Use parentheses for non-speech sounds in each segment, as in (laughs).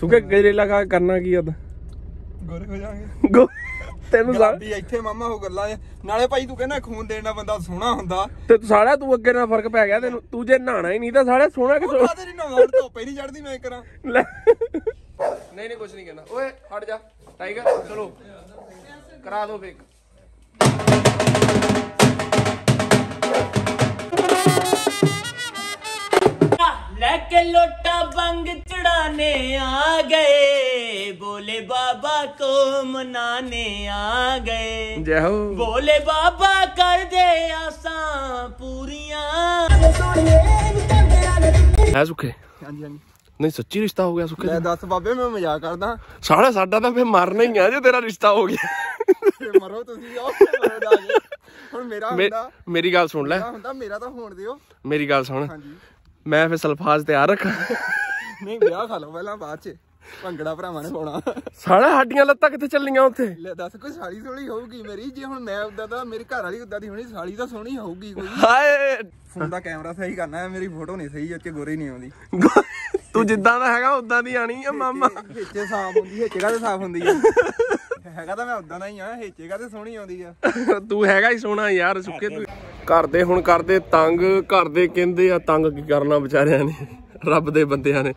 ਸੁੱਕੇ ਗਜਰੇਲਾ ਖਾ ਕੇ ਕਰਨਾ ਕੀ ਆਦਾ ਗੋਰੇ ਹੋ ਜਾਾਂਗੇ ਗੋ ਤੈਨੂੰ ਸਾ- ਗੁਲਾਬੀ ਇੱਥੇ ਮਾਮਾ ਉਹ ਗੱਲਾਂ ਆ। ਨਾਲੇ ਭਾਈ ਤੂੰ ਕਹਿੰਦਾ ਖੂਨ ਦੇਣ ਨਾਲ ਬੰਦਾ ਸੋਹਣਾ ਹੁੰਦਾ। ਤੇ ਤੂੰ ਸਾਲਿਆ ਤੂੰ ਅੱਗੇ ਨਾਲ ਫ਼ਰਕ ਪੈ ਗਿਆ ਤੈਨੂੰ। ਤੂੰ ਜੇ ਨਹਾਣਾ ਹੀ ਨਹੀਂ ਤਾਂ ਸਾਲਿਆ ਸੋਹਣਾ ਕਿਸੋ ਕਾਹਦੇ ਨਹੀਂ ਨਹਾਉਣ? ਧੋਪੇ ਨਹੀਂ ਚੜਦੀ ਮੈਂ ਕਰਾਂ। ਲੈ। ਨਹੀਂ ਨਹੀਂ ਕੁਝ ਨਹੀਂ ਕਹਿੰਦਾ। ਓਏ ਹਟ ਜਾ। ਟਾਈਗਰ ਚਲੋ। ਕਰਾ ਦੋ ਫੇਕ ਲੈ ਕੇ ਲੋਟਾ ਬੰਗ ਚੜਾਨੇ ਆ ਗਏ। ਬੋਲੇ ਬਾਬਾ ਕੋ ਮਨਾਨੇ ਆ ਗਏ। ਜੈ ਬੋਲੇ ਬਾਬਾ ਕਰ ਦੇ ਆਸਾਂ ਪੂਰੀਆਂ। ਹੈ ਸੁਖੇ? ਹਾਂਜੀ ਹਾਂਜੀ। ਨਹੀਂ ਸੱਚੀ ਰਿਸ਼ਤਾ ਹੋ ਗਿਆ ਸੁਖੇ ਲੈ ਦੱਸ ਬਾਬੇ ਮੈਂ ਮਜ਼ਾਕ ਕਰਦਾ। ਸਾਰਾ ਸਾਡਾ ਤਾਂ ਫੇਰ ਮਰਨਾ ਹੀ ਆ ਜੇ ਤੇਰਾ ਰਿਸ਼ਤਾ ਹੋ ਗਿਆ। ਮਰੋ ਤੁਸੀਂ ਆਓ ਹੁਣ ਮੇਰਾ ਹੁੰਦਾ। ਮੇਰੀ ਗੱਲ ਸੁਣ ਲੈ। ਹੁੰਦਾ ਮੇਰਾ ਤਾਂ ਹੋਣ ਦਿਓ। ਮੇਰੀ ਗੱਲ ਸੁਣ। ਮੈਂ ਫੇ ਸਲਫਾਜ਼ ਤਿਆਰ ਰੱਖਾਂ। ਨਹੀਂ ਵਿਆਹ ਖਾ ਲਓ ਪਹਿਲਾਂ ਬਾਅਦ ਚ। ਭੰਗੜਾ ਭਰਾਵਾਂ ਨੇ ਪਾਉਣਾ। ਸਾਲਾ ਸਾਡੀਆਂ ਲੱਤਾਂ ਕਿੱਥੇ ਚੱਲੀਆਂ ਉੱਥੇ? ਲੈ ਦੱਸ ਕੋਈ ਸਾਲੀ ਸੋਹਣੀ ਹੋਊਗੀ ਮੇਰੀ? ਜੇ ਹੁਣ ਮੈਂ ਉਦਾਂ ਦਾ ਮੇਰੀ ਘਰ ਵਾਲੀ ਉਦਾਂ ਦੀ ਹੋਣੀ ਸਾਲੀ ਤਾਂ ਸੋਹਣੀ ਹੋਊਗੀ ਕੋਈ। ਹਾਏ। ਫੋਨ ਦਾ ਕੈਮਰਾ ਸਹੀ ਕਰਨਾ ਹੈ ਮੇਰੀ ਫੋਟੋ ਨਹੀਂ ਸਹੀ ਉੱਚ ਗੋਰੀ ਨਹੀਂ ਆਉਂਦੀ। ਤੂੰ ਜਿੱਦਾਂ ਦਾ ਹੈਗਾ ਉਦਾਂ ਦੀ ਆਣੀ ਆ ਮਾਮਾ। ਹਿੱਚੇ ਸਾਫ਼ ਹੁੰਦੀ ਹਿੱਚੇ ਕਾਹਦੇ ਸਾਫ਼ ਹੁੰਦੀ ਆ। ਹੈਗਾ ਤਾਂ ਮੈਂ ਉਦਾਂ ਦਾ ਹੀ ਆ ਹਿੱਚੇ ਕਾਹਦੇ ਸੋਹਣੀ ਆਉਂਦੀ ਆ। ਤੂੰ ਹੈਗਾ ਹੀ ਸੋਹਣਾ ਯਾਰ ਸੁੱਕੇ ਤੂੰ। ਘਰ ਦੇ ਹੁਣ ਕਰਦੇ ਤੰਗ ਘਰ ਦੇ ਕਹਿੰਦੇ ਆ ਤੰਗ ਕੀ ਕਰਨਾ ਵਿਚਾਰਿਆਂ ਨੇ ਰੱਬ ਦੇ ਬੰਦਿਆਂ ਨੇ।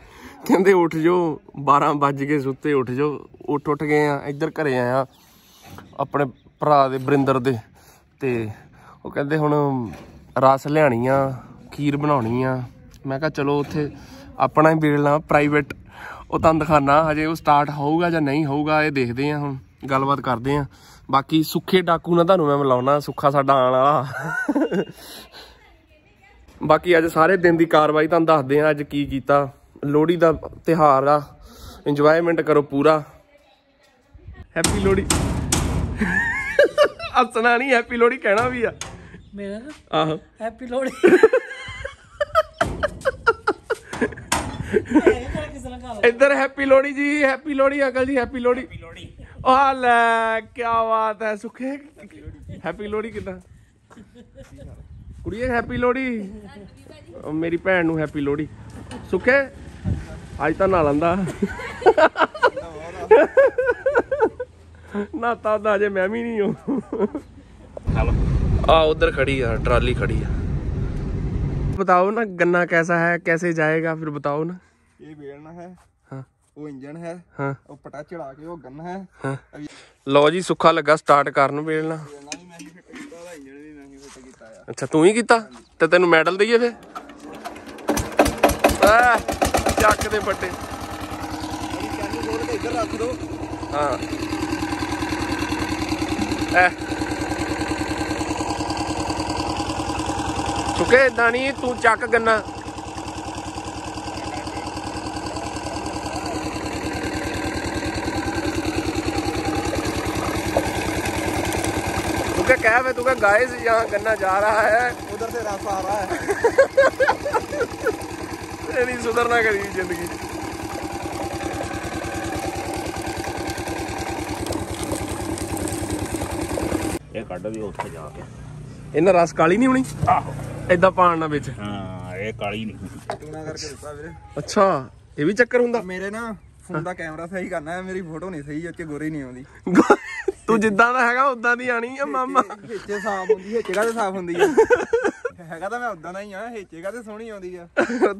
ਕਹਿੰਦੇ ਉੱਠ ਜੋ 12 ਵੱਜ ਕੇ ਸੁੱਤੇ ਉੱਠ ਜੋ। ਉੱਠ ਉੱਠ ਗਏ ਆ ਇੱਧਰ ਘਰੇ ਆਇਆ ਆਪਣੇ ਭਰਾ ਦੇ ਬਰਿੰਦਰ ਦੇ। ਤੇ ਉਹ ਕਹਿੰਦੇ ਹੁਣ ਰਸ ਲਿਆਣੀ ਆ ਖੀਰ ਬਣਾਉਣੀ ਆ। ਮੈਂ ਕਿਹਾ ਚਲੋ ਉੱਥੇ ਆਪਣਾ ਹੀ ਵੇਲਣਾ ਪ੍ਰਾਈਵੇਟ ਉਹ ਤਾਂ ਦਿਖਾਣਾ ਹਜੇ ਉਹ ਸਟਾਰਟ ਹੋਊਗਾ ਜਾਂ ਨਹੀਂ ਹੋਊਗਾ ਇਹ ਦੇਖਦੇ ਆ ਹੁਣ ਗੱਲਬਾਤ ਕਰਦੇ ਆ। ਬਾਕੀ ਸੁੱਖੇ ਡਾਕੂ ਨਾ ਤੁਹਾਨੂੰ ਮੈਂ ਮਿਲਾਉਣਾ ਸੁੱਖਾ ਸਾਡਾ ਆਣ ਵਾਲਾ। ਬਾਕੀ ਅੱਜ ਸਾਰੇ ਦਿਨ ਦੀ ਕਾਰਵਾਈ ਤੁਹਾਨੂੰ ਦੱਸਦੇ ਆ ਅੱਜ ਕੀ ਕੀਤਾ। ਲੋਹੜੀ ਦਾ ਤਿਹਾਰ ਆ ਇੰਜੋਏਮੈਂਟ ਕਰੋ ਪੂਰਾ। ਹੈਪੀ ਲੋਹੜੀ। ਅਸਣਾ ਨਹੀਂ ਹੈਪੀ ਲੋਹੜੀ ਕਹਿਣਾ ਵੀ ਆ। ਮੇਰਾ? ਆਹੋ। ਹੈਪੀ ਲੋਹੜੀ। ਇੱਧਰ happy Lohri ji happy Lohri uncle ji happy Lohri. ਆ ਲੈ ਕੀ ਬਾਤ ਹੈ ਸੁਖੇ। ਹੈਪੀ ਲੋਹੜੀ ਕਿਦਾਂ? ਕੁੜੀਏ ਹੈਪੀ ਲੋਹੜੀ। ਮੇਰੀ ਭੈਣ ਨੂੰ ਹੈਪੀ ਲੋਹੜੀ। ਸੁਖੇ ਅੱਜ ਤਾਂ ਨਾਲ ਆਂਦਾ ਨਾ ਤਾਂ ਦਾ ਜੇ ਮੈਂ ਵੀ ਨਹੀਂ ਹਾਂ। ਆ ਉਧਰ ਖੜੀ ਆ ਟਰਾਲੀ ਖੜੀ ਆ। बताओ ना गन्ना कैसा है कैसे जाएगा फिर बताओ ना ਇਹ ਵੇਲਣਾ ਹੈ हाँ ਉਹ ਇੰਜਨ ਹੈ हाँ ਉਹ ਪਟਾ ਚੜਾ ਕੇ ਉਹ ਗੰਨ ਹੈ ਹਾਂ ਲਓ ਜੀ ਸੁੱਖਾ ਲੱਗਾ ਸਟਾਰਟ ਕਰਨ ਵੇਲਣਾ ਵੇਲਣਾ ਵੀ ਮੈਂ ਹੀ ਫਿੱਟ ਕੀਤਾ ਉਹਦਾ ਇੰਜਨ ਵੀ ਮੈਂ ਹੀ ਫਿੱਟ ਕੀਤਾ ਆ ਅੱਛਾ ਤੂੰ ਹੀ ਕੀਤਾ ਤੇ ਤੈਨੂੰ ਮੈਡਲ ਦਈਏ ਫੇ ਆ ਚੱਕ ਦੇ ਫੱਟੇ ਇਹ ਚਾਨੀ ਜੋੜ ਕੇ ਇੱਧਰ ਰੱਖ ਦੋ ਹਾਂ ਐ ਸੁੱਕੇ ਏਦਾਂ ਨਹੀਂ ਤੂੰ ਚੱਕ ਗੰਨਾ ਸੁੱਕੇ ਕਹਿ ਵੇ ਤੂੰ ਕਹ गाइस यहाँ गन्ना जा रहा है ਉਧਰ से रस आ रहा है ਇਹ ਨਹੀਂ ਸੁਧਰਨਾ ਕਰੀ ਜ਼ਿੰਦਗੀ 'ਚ। ਇਹ ਕੱਢ ਦਿਓ ਉੱਥੇ ਜਾ ਕੇ ਇਹਨਾਂ ਰਸ ਕਾਲੀ ਨਹੀਂ ਹੋਣੀ ਆਹੋ ਏਦਾਂ ਪਾਣ ਨਾ ਵਿੱਚ। ਹਾਂ ਇਹ ਕਾਲੀ ਨਹੀਂ। ਟੂਣਾ ਕਰਕੇ ਦਿੱਤਾ ਵੀਰੇ। ਅੱਛਾ ਇਹ ਵੀ ਚੱਕਰ ਹੁੰਦਾ। ਮੇਰੇ ਨਾ ਫੋਨ ਦਾ ਕੈਮਰਾ ਸਹੀ ਕਰਨਾ ਹੈ ਮੇਰੀ ਫੋਟੋ ਨਹੀਂ ਸਹੀ ਉੱਚ ਗੋਰੀ ਨਹੀਂ ਆਉਂਦੀ। ਤੂੰ ਜਿੱਦਾਂ ਦਾ ਹੈਗਾ ਉਦਾਂ ਦੀ ਆਣੀ ਆ ਮਾਮਾ। ਹਿੱਚੇ ਸਾਫ਼ ਹੁੰਦੀ ਹਿੱਚੇ ਕਾਹਦੇ ਸਾਫ਼ ਹੁੰਦੀ ਆ ਹੈਗਾ ਤਾਂ ਮੈਂ ਉਦਾਂ ਦਾ ਹੀ ਆ ਹਿੱਚੇ ਕਾਹਦੇ ਸੋਹਣੀ ਆਉਂਦੀ ਆ?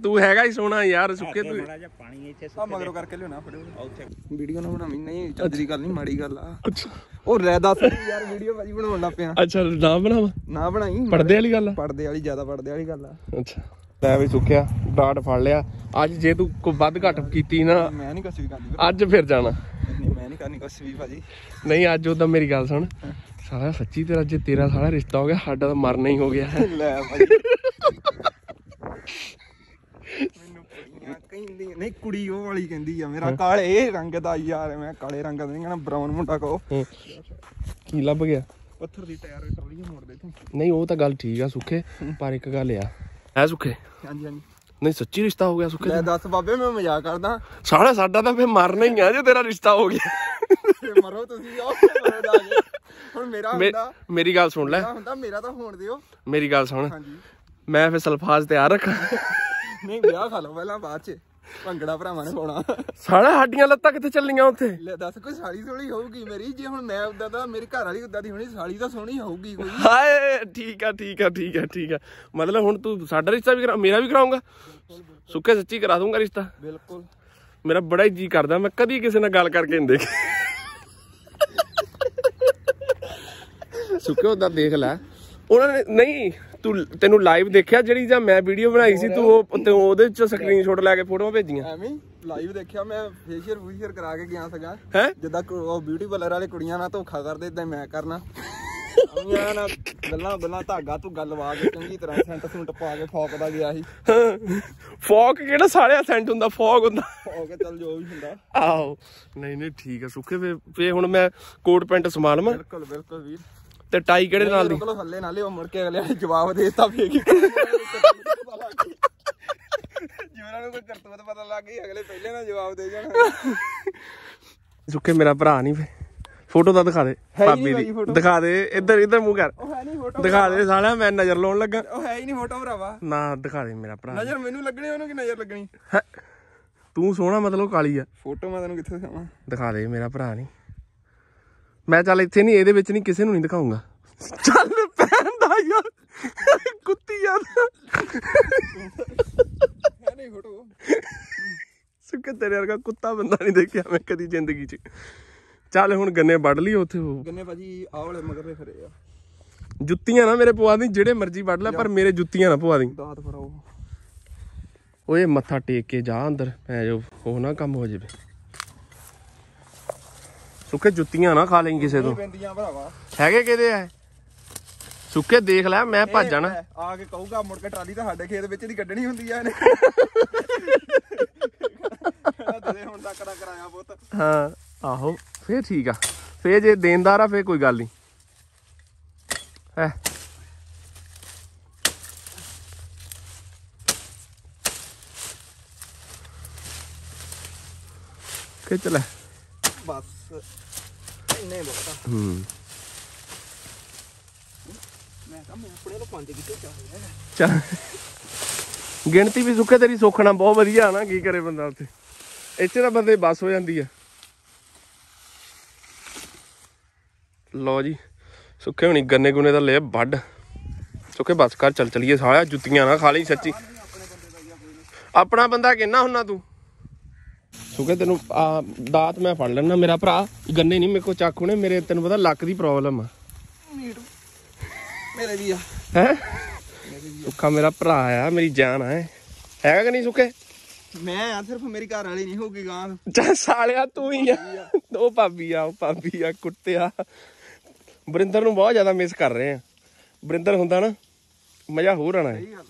ਤੂੰ ਹੈਗਾ ਹੀ ਸੋਹਣਾ ਯਾਰ ਸੁੱਕੇ ਤੂੰ ਥੋੜਾ ਜਿਹਾ ਪਾਣੀ ਇੱਥੇ ਆ ਮਗਰੋਂ ਕਰਕੇ ਲਿਓਣਾ ਫੜਿਓ ਉੱਥੇ। ਵੀਡੀਓ ਨਾ ਬਣਾਵੀਂ। ਨਹੀਂ ਚੱਜਰੀ ਗੱਲ ਨਹੀਂ ਮਾੜੀ ਗੱਲ ਆ। ਅੱਛਾ। ਉਹ ਲੈ ਦੱਸ ਯਾਰ ਵੀਡੀਓ ਭਾਜੀ ਬਣਾਉਣ ਲੱਗ ਪਿਆ। ਅੱਛਾ ਨਾ ਬਣਾਵਾ? ਨਾ ਬਣਾਈ ਪੜਦੇ ਵਾਲੀ ਗੱਲ ਆ? ਪੜਦੇ ਵਾਲੀ ਜ਼ਿਆਦਾ ਪੜਦੇ ਵਾਲੀ ਗੱਲ ਆ। ਅੱਛਾ। ਲੈ ਵੀ ਸੁੱਕਿਆ ਡਾਟ ਫੜ ਲਿਆ। ਅੱਜ ਜੇ ਤੂੰ ਕੋ ਵੱਧ ਘੱਟ ਕੀਤੀ ਨਾ ਮੈਂ ਨਹੀਂ ਕੁਛ ਵੀ ਕਰਦੀ ਅੱਜ ਫਿਰ ਜਾਣਾ। ਨਹੀਂ ਮੈਂ ਨਹੀਂ ਕਰਨੀ ਕੁਛ ਵੀ ਭਾਜੀ। ਨਹੀਂ ਅੱਜ ਉਦਾਂ ਮੇਰੀ ਗੱਲ ਸੁਣ। ਸਾਲਾ ਸੱਚੀ ਤੇਰਾ ਜੇ ਤੇਰਾ ਸਾਲਾ ਰਿਸ਼ਤਾ ਹੋ ਗਿਆ ਸਾਡਾ ਤਾਂ ਮਰਨਾ ਹੀ ਹੋ ਗਿਆ। ਲੈ ਮੈਨੂੰ ਕੁੜੀਆਂ ਕਹਿੰਦੀ ਨਹੀਂ ਕੁੜੀ ਉਹ ਵਾਲੀ ਕਹਿੰਦੀ ਆ ਮੇਰਾ ਕਾਲੇ ਰੰਗ ਦਾ ਯਾਰ ਮੈਂ ਕਾਲੇ ਰੰਗ ਦਾ ਨਹੀਂ ਕਹਿੰਦਾ ਬਰਾਊਨ ਮੁੰਡਾ ਕਹੋ। ਹੂੰ। ਕੀ ਲੱਭ ਗਿਆ? ਪੱਥਰ ਦੀ ਟਾਇਰ ਟਰਾਲੀ ਮੋੜ ਦੇ ਤੂੰ ਨਹੀਂ ਉਹ ਤਾਂ ਗੱਲ ਠੀਕ ਆ ਸੁੱਖੇ ਪਰ ਇੱਕ ਗੱਲ ਆ। ਐ ਸੁੱਖੇ? ਹਾਂਜੀ ਹਾਂਜੀ। ਨਹੀਂ ਸੱਚੀ ਰਿਸ਼ਤਾ ਹੋ ਗਿਆ ਸੁੱਖੇ ਲੈ ਦੱਸ ਬਾਬੇ ਮੈਂ ਮਜ਼ਾਕ ਕਰਦਾ। ਸਾਲਾ ਸਾਡਾ ਤਾਂ ਫੇ ਮਰਨਾ ਹੀ ਆ ਜੇ ਤੇਰਾ ਰਿਸ਼ਤਾ ਹੋ ਗਿਆ। ਮਰੋ ਤੁਸੀਂ ਆਓ ਮਰੋ ਕੇ। ਹੁਣ ਮੇਰਾ ਹੁੰਦਾ। ਮੇਰੀ ਗੱਲ ਸੁਣ ਲੈ। ਹੁੰਦਾ ਮੇਰਾ ਤਾਂ ਹੋਣ ਦਿਓ। ਮੇਰੀ ਗੱਲ ਸੁਣ। ਹਾਂਜੀ। ਮੈਂ ਫੇ ਸਲਫਾਜ਼ ਤਿਆਰ ਰੱਖਾਂ। ਨਹੀਂ ਵਿਆਹ ਖਾ ਲਓ ਪਹਿਲਾਂ ਬਾਅਦ ਚ। ਭੰਗੜਾ ਭਰਾਵਾਂ ਨੇ ਪਾਉਣਾ। ਸਾਲਾ ਸਾਡੀਆਂ ਲੱਤਾਂ ਕਿੱਥੇ ਚੱਲੀਆਂ ਉੱਥੇ? ਲੈ ਦੱਸ ਕੋਈ ਸਾਲੀ ਸੋਹਣੀ ਹੋਊਗੀ ਮੇਰੀ? ਜੇ ਹੁਣ ਮੈਂ ਉਦਾਂ ਦਾ ਮੇਰੀ ਘਰ ਵਾਲੀ ਉਦਾਂ ਦੀ ਹੋਣੀ ਸਾਲੀ ਤਾਂ ਸੋਹਣੀ ਹੋਊਗੀ ਕੋਈ। ਹਾਏ ਠੀਕ ਆ ਠੀਕ ਆ ਠੀਕ ਆ ਠੀਕ ਆ। ਮਤਲਬ ਹੁਣ ਤੂੰ ਸਾਡਾ ਰਿਸ਼ਤਾ ਵੀ ਮੇਰਾ ਵੀ ਕਰਾਉਂਗਾ ਸੁੱਕੇ ਸੱਚੀ ਕਰਾ ਦੂੰਗਾ ਰਿਸ਼ਤਾ। ਬਿਲਕੁਲ। ਮੇਰਾ ਬੜਾ ਹੀ ਜੀ ਕਰਦਾ ਮੈਂ ਕਦੀ ਕਿਸੇ ਨਾਲ ਗੱਲ ਕਰਕੇ ਨਹੀਂ ਦੇਖ। ਸੁੱਕੇ ਉਹਦਾ ਦੇਖ ਲੈ। ਉਹਨਾਂ ਨੇ ਨਹੀਂ ਤੂੰ ਤੈਨੂੰ ਲਾਈਵ ਦੇਖਿਆ ਜਿਹੜੀ ਜਾਂ ਮੈਂ ਵੀਡੀਓ ਬਣਾਈ ਸੀ? ਤੂੰ ਉਹ ਤੇ ਉਹਦੇ ਚ ਸਕਰੀਨਸ਼ਾਟ ਲੈ ਕੇ ਫੋਟੋਆਂ ਭੇਜੀਆਂ। ਐਵੇਂ ਲਾਈਵ ਦੇਖਿਆ ਮੈਂ ਫੇਸ਼ੀਅਲ ਫੂਸ਼ੀਅਲ ਕਰਾ ਕੇ ਗਿਆ ਸੀਗਾ। ਹੈ? ਜਿੱਦਾਂ ਉਹ ਬਿਊਟੀ ਪਾਰਲਰ ਵਾਲੇ ਕੁੜੀਆਂ ਨਾਲ ਧੋਖਾ ਕਰਦੇ ਇਦਾਂ ਮੈਂ ਕਰਨਾ। (laughs) ਆਉਂਦੀਆਂ ਨਾ ਗੱਲਾਂ ਗੱਲਾਂ ਧਾਗਾ ਤੂੰ ਗੱਲਵਾ ਕੇ ਚੰਗੀ ਤਰ੍ਹਾਂ ਸੈਂਟ ਸੁੰਟ ਪਾ ਕੇ ਫੌਕਦਾ ਗਿਆ ਸੀ। ਫੌਗ ਕਿਹੜਾ ਸਾਲਿਆ ਸੈਂਟ ਹੁੰਦਾ ਫੌਗ ਹੁੰਦਾ। ਹੋ ਕੇ ਚੱਲ ਜੋ ਵੀ ਹੁੰਦਾ। ਆਹੋ। ਨਹੀਂ ਨਹੀਂ ਠੀਕ ਆ ਸੁੱਕੇ ਫੇ ਫੇ ਹੁਣ ਮੈਂ ਕੋਟ ਪੈਂਟ ਸੰਭਾਲ ਲਵਾਂ ਬਿਲਕੁਲ ਬਿਲਕੁਲ ਵੀਰ। ਤੇ ਟਾਈ ਕਿਹੜੇ ਨਾਲ ਦੀ। ਰੁਕ ਲੋ ਹੱਲੇ ਨਾਲੇ ਉਹ ਮੁੜ ਕੇ ਅਗਲੇ ਨੇ ਜਵਾਬ ਦਿੱਤਾ ਫੇਕ ਜਿਵੇਂ ਨੂੰ ਕੋਈ ਕਰਤੂਤ ਪਤਾ ਲੱਗ ਗਈ ਅਗਲੇ ਪਹਿਲੇ ਨਾਲ ਜਵਾਬ ਦੇ ਜਾਣ। ਸੁੱਕੇ ਮੇਰਾ ਭਰਾ ਨਹੀਂ ਫੇ। ਫੋਟੋ ਤਾਂ ਦਿਖਾ ਦੇ ਭਾਬੀ ਦੀ। ਦਿਖਾ ਦੇ ਇੱਧਰ ਇੱਧਰ ਮੂੰਹ ਕਰ। ਉਹ ਹੈ ਨਹੀਂ ਫੋਟੋ ਦਿਖਾ ਦੇ ਸਾਲਿਆ ਮੈਂ ਨਜ਼ਰ ਲਾਉਣ ਲੱਗਾ। ਉਹ ਹੈ ਹੀ ਨਹੀਂ ਫੋਟੋ ਭਰਾਵਾ। ਨਾ ਦਿਖਾ ਦੇ ਮੇਰਾ ਭਰਾ। ਨਜ਼ਰ ਮੈਨੂੰ ਲੱਗਣੀ ਉਹਨੂੰ ਕੀ ਨਜ਼ਰ ਲੱਗਣੀ। ਤੂੰ ਸੋਹਣਾ ਮਤਲਬ ਕਾਲੀ ਆ। ਫੋਟੋ ਮੈਂ ਤੈਨੂੰ ਕਿੱਥੇ ਦਿਖਾਵਾਂ? ਦਿਖਾ ਦੇ ਮੇਰਾ ਭਰਾ ਨਹੀਂ। ਮੈਂ ਚੱਲ ਇੱਥੇ ਨਹੀਂ ਇਹਦੇ ਵਿੱਚ ਨਹੀਂ ਕਿਸੇ ਨੂੰ ਨਹੀਂ ਦਿਖਾਉਂਗਾ। ਚੱਲ ਦਾ ਯਾਰ ਕੁੱਤੀ ਯਾਰ। ਹੈ ਨਹੀਂ ਫੋਟੋ ਸੁੱਕੇ ਤੇਰੇ ਵਰਗਾ ਕੁੱਤਾ ਬੰਦਾ ਨਹੀਂ ਦੇਖਿਆ ਮੈਂ ਕਦੀ ਜ਼ਿੰਦਗੀ 'ਚ। ਚੱਲ ਹੁਣ ਗੰਨੇ ਵੱਢ ਲਈ ਉੱਥੇ ਉਹ। ਗੰਨੇ ਭਾਜੀ ਆਹ ਵਾਲੇ ਮਗਰ ਖਰੇ ਆ। ਜੁੱਤੀਆਂ ਨਾ ਮੇਰੇ ਪਵਾ ਦੀ ਜਿਹੜੇ ਮਰਜ਼ੀ ਵੱਢ ਲੈ ਪਰ ਮੇਰੇ ਜੁੱਤੀਆਂ ਨਾ ਪਵਾ ਦੀ। ਦਾਤ ਫੜਾਓ। ਓਏ ਮੱਥਾ ਟੇਕ ਕੇ ਜਾ ਅੰਦਰ ਮੈਂ ਜੋ ਉਹ ਨਾ ਕੰਮ ਹੋ ਜਾਵੇ। ਸੁੱਕੇ ਜੁੱਤੀਆਂ ਨਾ ਖਾ ਲਈ ਕਿਸੇ ਤੋਂ। ਪੈਂਦੀਆਂ ਭਰਾਵਾ। ਹੈਗੇ ਕਿਹਦੇ ਆ? ਸੁੱਕੇ ਦੇਖ ਲੈ ਮੈਂ ਭੱਜ ਜਾਣਾ। ਆ ਕੇ ਕਹੂਗਾ ਮੁੜ ਕੇ ਟਰਾਲੀ ਤਾਂ ਸਾਡੇ ਖੇਤ ਵਿੱਚ ਦੀ ਕੱਢਣੀ ਹੁੰਦੀ ਆ ਇਹਨੇ। ਤੇਰੇ ਹੁਣ ਤੱਕ ਦਾ ਕਰਾਇਆ ਪੁੱਤ। ਹਾਂ ਆਹੋ ਫੇਰ ਠੀਕ ਆ। ਫੇਰ ਜੇ ਦੇਣਦਾਰ ਆ ਫੇਰ ਕੋਈ ਗੱਲ ਨਹੀਂ। ਹੈ ਕਿ ਚਲੇ ਬਸ। ਆ ਚੱਲ ਗਿਣਤੀ ਵੀ ਸੁੱਕੇ ਤੇਰੀ ਸੋਖਣਾ ਬਹੁਤ ਵਧੀਆ ਨਾ ਕੀ ਕਰੇ ਬੰਦਾ ਉੱਥੇ ਇੱਥੇ ਤਾਂ ਬੰਦੇ ਬਸ ਹੋ ਜਾਂਦੀ ਆ ਲਓ ਜੀ ਸੁੱਕੇ ਹੁਣੀ ਗੰਨੇ ਗੁੰਨੇ ਦਾ ਲੈ ਵੱਢ ਸੁੱਕੇ ਬਸ ਕਰ ਚੱਲ ਚਲੀਏ ਸਾਲਿਆ ਜੁੱਤੀਆਂ ਨਾ ਖਾ ਲਈ ਸੱਚੀ ਆਪਣਾ ਬੰਦਾ ਕਿੰਨਾ ਹੁੰਨਾ ਤੂੰ ਸੁੱਕੇ ਤੈਨੂੰ ਆ ਦਾਤ ਮੈਂ ਫੜ ਲੈਣਾ ਮੇਰਾ ਭਰਾ ਗੰਨੇ ਨਹੀਂ ਮੇਰੇ ਕੋ ਚਾਕੂ ਨੇ ਮੇਰੇ ਤੈਨੂੰ ਪਤਾ ਲੱਕ ਦੀ ਪ੍ਰੋਬਲਮ ਆ। ਮੇਰੇ ਵੀ ਆ। ਹੈ? ਸੁੱਖਾ ਮੇਰਾ ਭਰਾ ਆ ਮੇਰੀ ਜਾਨ ਆ। ਹੈਗਾ ਕਿ ਨਹੀਂ ਸੁੱਕੇ ਮੈਂ ਆ ਸਿਰਫ ਮੇਰੀ ਘਰ ਵਾਲੀ ਨਹੀਂ ਹੋਊਗੀ ਗਾਂ। ਚਾ ਸਾਲਿਆ ਤੂੰ ਹੀ ਆ। ਉਹ ਭਾਬੀ ਆ ਉਹ ਭਾਬੀ ਆ ਕੁੱਤਿਆ। ਬਰਿੰਦਰ ਨੂੰ ਬਹੁਤ ਜ਼ਿਆਦਾ ਮਿਸ ਕਰ ਰਹੇ ਆ। ਬਰਿੰਦਰ ਹੁੰਦਾ ਨਾ ਮਜ਼ਾ ਹੋਰ ਆਣਾ ਆ।